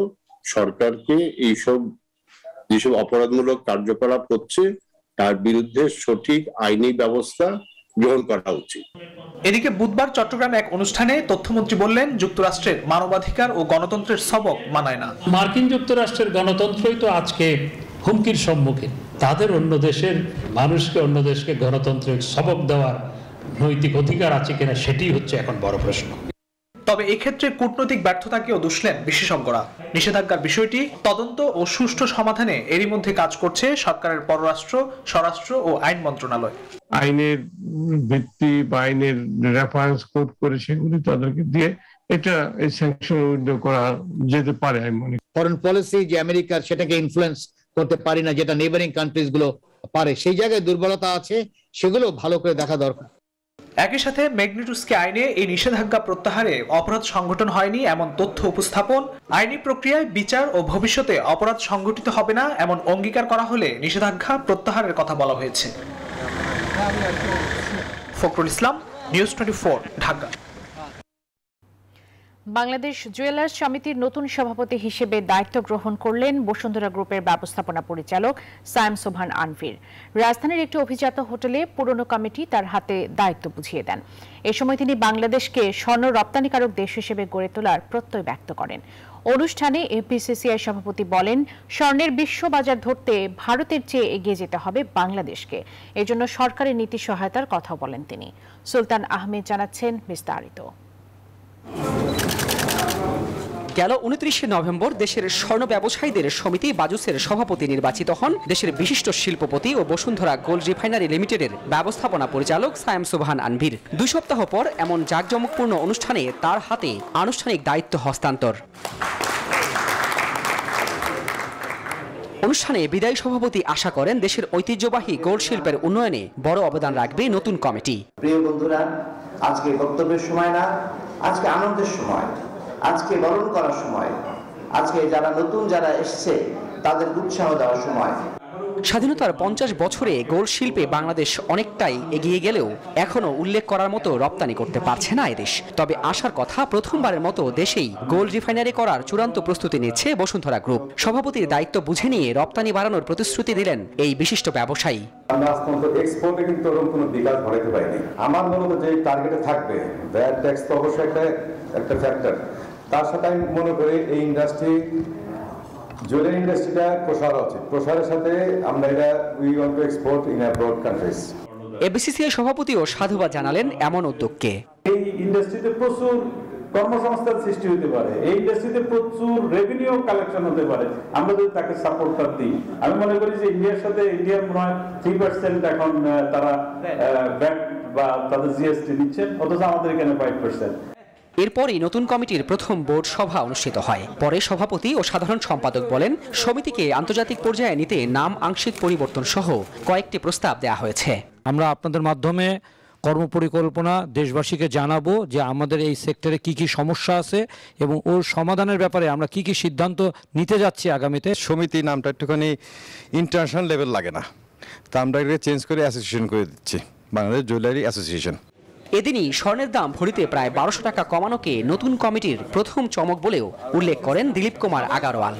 সরকারকে এইসব যেসব অপরাধমূলক কার্যকলাপ হচ্ছে তার বিরুদ্ধে সঠিক আইনি ব্যবস্থা গ্রহণ করা উচিত। এদিকে বুধবার চট্টগ্রামে এক অনুষ্ঠানে তথ্যমন্ত্রী বললেন যুক্তরাষ্ট্রের মানবাধিকার ও গণতন্ত্রের সবক মানায় না। মার্কিন যুক্তরাষ্ট্রের গণতন্ত্রই তো আজকে হুমকির সম্মুখীন। তাদের অন্য দেশের মানুষকে অন্য দেশকে গণতন্ত্রের সবক দেওয়ার নৈতিক অধিকার আছে কিনা সেটি হচ্ছে এখন বড় প্রশ্ন। তবে এক্ষেত্রে কূটনৈতিক ব্যর্থতাকেও দুষলেন বিশেষজ্ঞরা। নিষেধাজ্ঞার বিষয়টি তদন্ত ও সুষ্ঠু সমাধানে এরই মধ্যে কাজ করছে সরকারের পররাষ্ট্র স্বরাষ্ট্র ও আইন মন্ত্রণালয়। আইনের ভিত্তি বা আইনের রেফারেন্স কোড করে সেগুলি তাদেরকে দিয়ে এটা এই স্যাংশন উইন্ডো করা যেতে পারে আমি মনে করি। ফরেন পলিসি যে আমেরিকার সেটাকে ইনফ্লুয়েন্স করতে পারি না, যেটা নেবারিং কান্ট্রিজগুলো পারে। সেই জায়গায় দুর্বলতা আছে, সেগুলো ভালো করে দেখা দরকার। একই সাথে ম্যাগনিটুসকে আইনে এই নিষেধাজ্ঞা প্রত্যাহারে অপরাধ সংগঠন হয়নি এমন তথ্য উপস্থাপন। আইনি প্রক্রিয়ায় বিচার ও ভবিষ্যতে অপরাধ সংগঠিত হবে না এমন অঙ্গীকার করা হলে নিষেধাজ্ঞা প্রত্যাহারের কথা বলা হয়েছে। Fakhrul Islam news twenty Dhaka. Bangladesh jewellers সমিতির নতুন সভাপতি হিসেবে দায়িত্ব গ্রহণ করলেন বসুন্ধরা গ্রুপের ব্যবস্থাপনা পরিচালক সায়েম সোভান আনভির। রাজধানীর একটি অভিজাত হোটেলে পুরনো কমিটি তার হাতে দায়িত্ব বুঝিয়ে দেন। এ সময় তিনি বাংলাদেশকে স্বর্ণ রপ্তানিকারক দেশ হিসেবে গড়ে তোলার প্রত্যয় ব্যক্ত করেন। অনুষ্ঠানে এপিসিসিআই সভাপতি বলেন, স্বর্ণের বিশ্ববাজার ধরতে ভারতের চেয়ে এগিয়ে যেতে হবে বাংলাদেশকে। এজন্য সরকারের নীতি সহায়তার কথা বলেন তিনি। সুলতান আহমেদ জানাচ্ছেন বিস্তারিত। গেল উনত্রিশে নভেম্বর দেশের স্বর্ণ ব্যবসায়ীদের সমিতি বাজুসের সভাপতি নির্বাচিত হন। দেশের বিশিষ্ট শিল্পপতি ও বসুন্ধরা গোল্ড রিফাইনারি লিমিটেডের ব্যবস্থাপনা পরিচালক সায়াম সুবহান আনভির। দুই সপ্তাহ পর এমন জাঁকজমকপূর্ণ অনুষ্ঠানে তার হাতে আনুষ্ঠানিক দায়িত্ব হস্তান্তর। অনুষ্ঠানে বিদায়ী সভাপতি আশা করেন দেশের ঐতিহ্যবাহী গোল্ড শিল্পের উন্নয়নে বড় অবদান রাখবে নতুন কমিটি। প্রিয় বন্ধুরা, আজকে বক্তব্যের সময় না। আজকে আনন্দের সময়, আজকে বরণ করার সময়, আজকে যারা নতুন যারা এসছে, তাদের উৎসাহ দেওয়ার সময়। স্বাধীনতার পঞ্চাশ বছরে গোল শিল্পে বাংলাদেশ অনেকটাই এগিয়ে গেলেও এখনও উল্লেখ করার মতো রপ্তানি করতে পারছে না এদেশ। তবে আসার কথা, প্রথমবারের মতো দেশেই গোল রিফাইনারি করার চূড়ান্ত প্রস্তুতি নিচ্ছে বসুন্ধরা গ্রুপ। সভাপতির দায়িত্ব বুঝে নিয়ে রপ্তানি বাড়ানোর প্রতিশ্রুতি দিলেন এই বিশিষ্ট ব্যবসায়ী। আমরা এক্সপোর্টে কিন্তু কোনো বিকাশ পারিনি। আমার যে টার্গেটে থাকবে ট্যাক্স তো অবশ্যই একটা একটা ফ্যাক্টর তার সাথে আমি মনে করি এই ইন্ডাস্ট্রি জুয়েলারি ইন্ডাস্ট্রিটা প্রসার আছে প্রসারের সাথে আমরা এটা we want to export in abroad countries ABCCI সভাপতিও সাধুবাদ জানালেন এমন উদ্যোগকে। এই ইন্ডাস্ট্রিতে প্রচুর কর্মসংস্থান সৃষ্টি হতে পারে। এই ইন্ডাস্ট্রিতে প্রচুর রেভিনিউ কালেকশন হতে পারে। আমরা যদি তাকে সাপোর্টটা দিই আমি মনে করি যে ইন্ডিয়ার সাথে ইন্ডিয়ার মনে হয় থ্রি পার্সেন্ট এখন আহ, তারা ব্যাংক বা তাদের জিএসটি নিচ্ছেন অথচ আমাদের এখানে ফাইভ পার্সেন্ট এরপরই নতুন কমিটির প্রথম বোর্ড সভা অনুষ্ঠিত হয়। পরে সভাপতি ও সাধারণ সম্পাদক বলেন সমিতিকে আন্তর্জাতিক পর্যায়ে নিতে নাম আংশিক পরিবর্তন সহ কয়েকটি প্রস্তাব দেওয়া হয়েছে। আমরা আপনাদের মাধ্যমে কর্মপরিকল্পনা দেশবাসীকে জানাব যে আমাদের এই সেক্টরে কি কি সমস্যা আছে এবং ওর সমাধানের ব্যাপারে আমরা কি কি সিদ্ধান্ত নিতে যাচ্ছি আগামীতে। সমিতি নামটা একটুখানি ইন্টারন্যাশনাল লেভেল লাগে না। তা আমরা চেঞ্জ করে অ্যাসোসিয়েশন করে দিচ্ছি। বাংলাদেশ জুয়েলারি অ্যাসোসিয়েশন এদিনই স্বর্ণের দাম ভরিতে প্রায় বারোশো টাকা কমানোকে নতুন কমিটির প্রথম চমক বলেও উল্লেখ করেন Dilip Kumar Agarwal.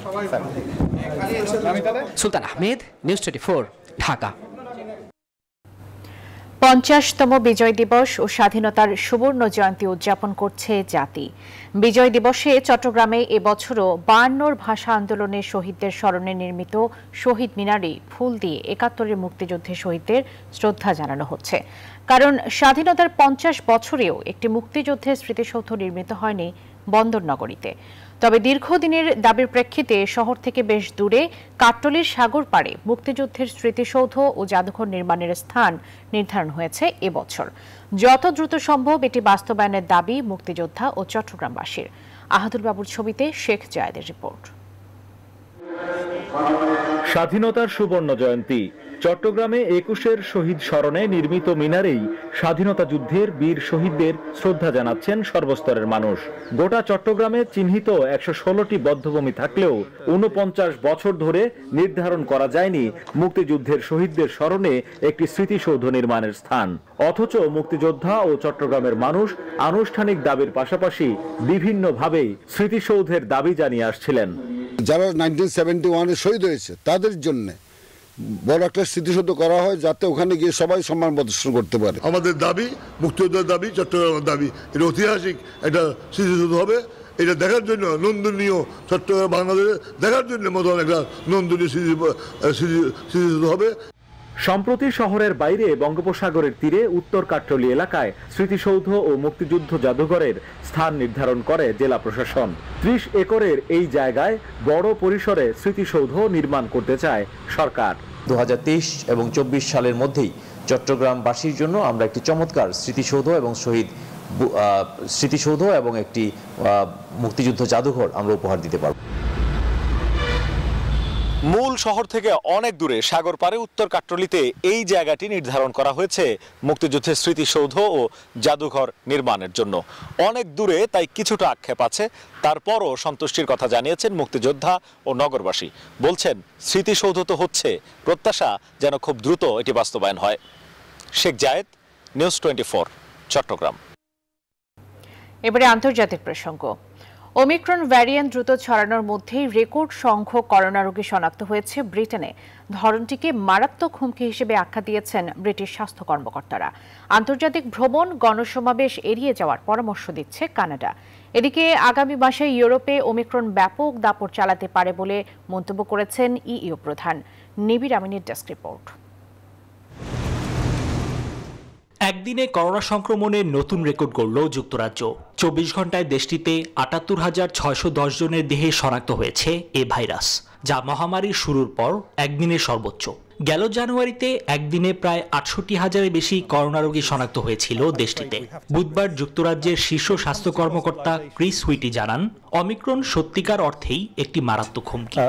Sultan Ahmed, news twenty Dhaka. পঞ্চাশতম বিজয় দিবস ও স্বাধীনতার সুবর্ণ জয়ন্তী উদযাপন করছে জাতি। বিজয় দিবসে চট্টগ্রামে এবছরও বায়ান্নর ভাষা আন্দোলনের শহীদদের স্মরণে নির্মিত শহীদ মিনারে ফুল দিয়ে একাত্তরের মুক্তিযুদ্ধের শহীদদের শ্রদ্ধা জানানো হচ্ছে। কারণ স্বাধীনতার পঞ্চাশ বছরেও একটি মুক্তিযুদ্ধের স্মৃতিসৌধ নির্মিত হয়নি বন্দরনগরীতে। তবে দীর্ঘদিনের দাবির প্রেক্ষিতে শহর থেকে বেশ দূরে কাট্টলির সাগর পাড়ে মুক্তিযুদ্ধের স্মৃতিসৌধ ও জাদুঘর নির্মাণের স্থান নির্ধারণ হয়েছে এবছর। যত দ্রুত সম্ভব এটি বাস্তবায়নের দাবি মুক্তিযোদ্ধা ও চট্টগ্রামবাসীর। আহাদুল বাবুর ছবিতে শেখ জায়েদের রিপোর্ট। স্বাধীনতার সুবর্ণ জয়ন্তী। চট্টগ্রামে একুশের শহীদ স্মরণে নির্মিত মিনারেই স্বাধীনতা যুদ্ধের বীর শহীদদের শ্রদ্ধা জানাচ্ছেন সর্বস্তরের মানুষ। গোটা চট্টগ্রামে চিহ্নিত একশো ষোলোটি বদ্ধভূমি থাকলেও উনপঞ্চাশ বছর ধরে নির্ধারণ করা যায়নি মুক্তিযুদ্ধের শহীদদের স্মরণে একটি স্মৃতিসৌধ নির্মাণের স্থান। অথচ মুক্তিযোদ্ধা ও চট্টগ্রামের মানুষ আনুষ্ঠানিক দাবির পাশাপাশি বিভিন্নভাবেই স্মৃতিসৌধের দাবি জানিয়ে আসছিলেন। যারা নাইনটিন সেভেন্টি ওয়ানে শহীদ হয়েছে, তাদের জন্য বড় একটা স্মৃতিসৌধ করা হয় যাতে ওখানে গিয়ে সবাই সম্মান প্রদর্শন করতে পারে। আমাদের দাবি, মুক্তিযোদ্ধার দাবি, চট্টগ্রামের দাবি, এটা ঐতিহাসিক একটা স্মৃতিসৌধ হবে। এটা দেখার জন্য নন্দনীয় চট্টগ্রাম বাংলাদেশে দেখার জন্য মতন একটা নন্দনীয় স্মৃতি- হবে। সম্প্রতি শহরের বাইরে বঙ্গোপসাগরের তীরে উত্তর কাট্টলী এলাকায় স্মৃতিসৌধ ও মুক্তিযুদ্ধ জাদুঘরের স্থান নির্ধারণ করে জেলা প্রশাসন। ত্রিশ একরের এই জায়গায় বড় পরিসরে স্মৃতিসৌধ নির্মাণ করতে চায় সরকার। দু হাজার তেইশ এবং চব্বিশ সালের মধ্যেই চট্টগ্রামবাসীর জন্য আমরা একটি চমৎকার স্মৃতিসৌধ এবং শহীদ স্মৃতিসৌধ এবং একটি মুক্তিযুদ্ধ জাদুঘর আমরা উপহার দিতে পারব। মূল শহর থেকে অনেক দূরে সাগর পারে উত্তর কাট্টলিতে এই জায়গাটি নির্ধারণ করা হয়েছে মুক্তিযুদ্ধের স্মৃতিসৌধ ও জাদুঘর নির্মাণের জন্য। অনেক দূরে তাই কিছুটা আক্ষেপ আছে, তারপরও সন্তুষ্টির কথা জানিয়েছেন মুক্তিযোদ্ধা ও নগরবাসী। বলছেন, স্মৃতিসৌধ তো হচ্ছে, প্রত্যাশা যেন খুব দ্রুত এটি বাস্তবায়ন হয়। Sheikh Zayed, news twenty Chattogram. এবারে আন্তর্জাতিক প্রসঙ্গ। ওমিক্রন ভ্যারিয়েন্ট দ্রুত ছড়ানোর মধ্যেই রেকর্ড সংখ্যক করোনা রোগী শনাক্ত হয়েছে ব্রিটেনে। ধরনটিকে মারাত্মক হুমকি হিসেবে আখ্যা দিয়েছেন ব্রিটিশ স্বাস্থ্য কর্মকর্তারা। আন্তর্জাতিক ভ্রমণ গণসমাবেশ এড়িয়ে যাওয়ার পরামর্শ দিচ্ছে কানাডা। এদিকে আগামী মাসে ইউরোপে ওমিক্রন ব্যাপক দাপট চালাতে পারে বলে মন্তব্য করেছেন ইইউ প্রধান। নিবির আমিনের ডেস্ক রিপোর্ট। একদিনে করোনা সংক্রমণের নতুন রেকর্ড গড়ল যুক্তরাজ্য। চব্বিশ ঘন্টায় দেশটিতে আটাত্তর হাজার ছয়শো দশ জনের দেহে শনাক্ত হয়েছে এ ভাইরাস, যা মহামারীর শুরুর পর একদিনের সর্বোচ্চ। গেল জানুয়ারিতে একদিনে প্রায় আটষট্টি হাজারের বেশি করোনা রোগী শনাক্ত হয়েছিল দেশটিতে। বুধবার যুক্তরাজ্যের শীর্ষ স্বাস্থ্য কর্মকর্তা ক্রিস হুইটি জানান অমিক্রন সত্যিকার অর্থেই একটি মারাত্মক হুমকি।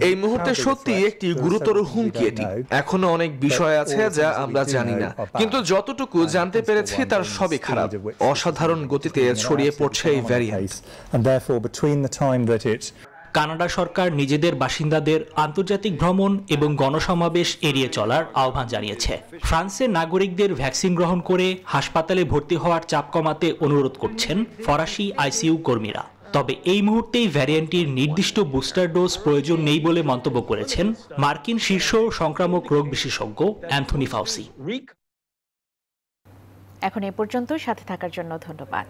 এই মুহূর্তে সত্যি একটি গুরুতর হুমকি এটি। এখনও অনেক বিষয় আছে যা আমরা জানি না। কিন্তু যতটুকু জানতে পেরেছি তার সবই খারাপ। অসাধারণ গতিতে ছড়িয়ে পড়ছে এই ভ্যারিয়েন্ট কানাডা সরকার নিজেদের বাসিন্দাদের আন্তর্জাতিক ভ্রমণ এবং গণসমাবেশ এড়িয়ে চলার আহ্বান জানিয়েছে। ফ্রান্সের নাগরিকদের ভ্যাকসিন গ্রহণ করে হাসপাতালে ভর্তি হওয়ার চাপ কমাতে অনুরোধ করছেন ফরাসি আইসিইউ কর্মীরা। তবে এই মুহূর্তেই ভ্যারিয়েন্টটির নির্দিষ্ট বুস্টার ডোজ প্রয়োজন নেই বলে মন্তব্য করেছেন মার্কিন শীর্ষ সংক্রামক রোগ বিশেষজ্ঞ অ্যান্থনি ফাউসি। এখন এ পর্যন্ত সাথে থাকার জন্য ধন্যবাদ।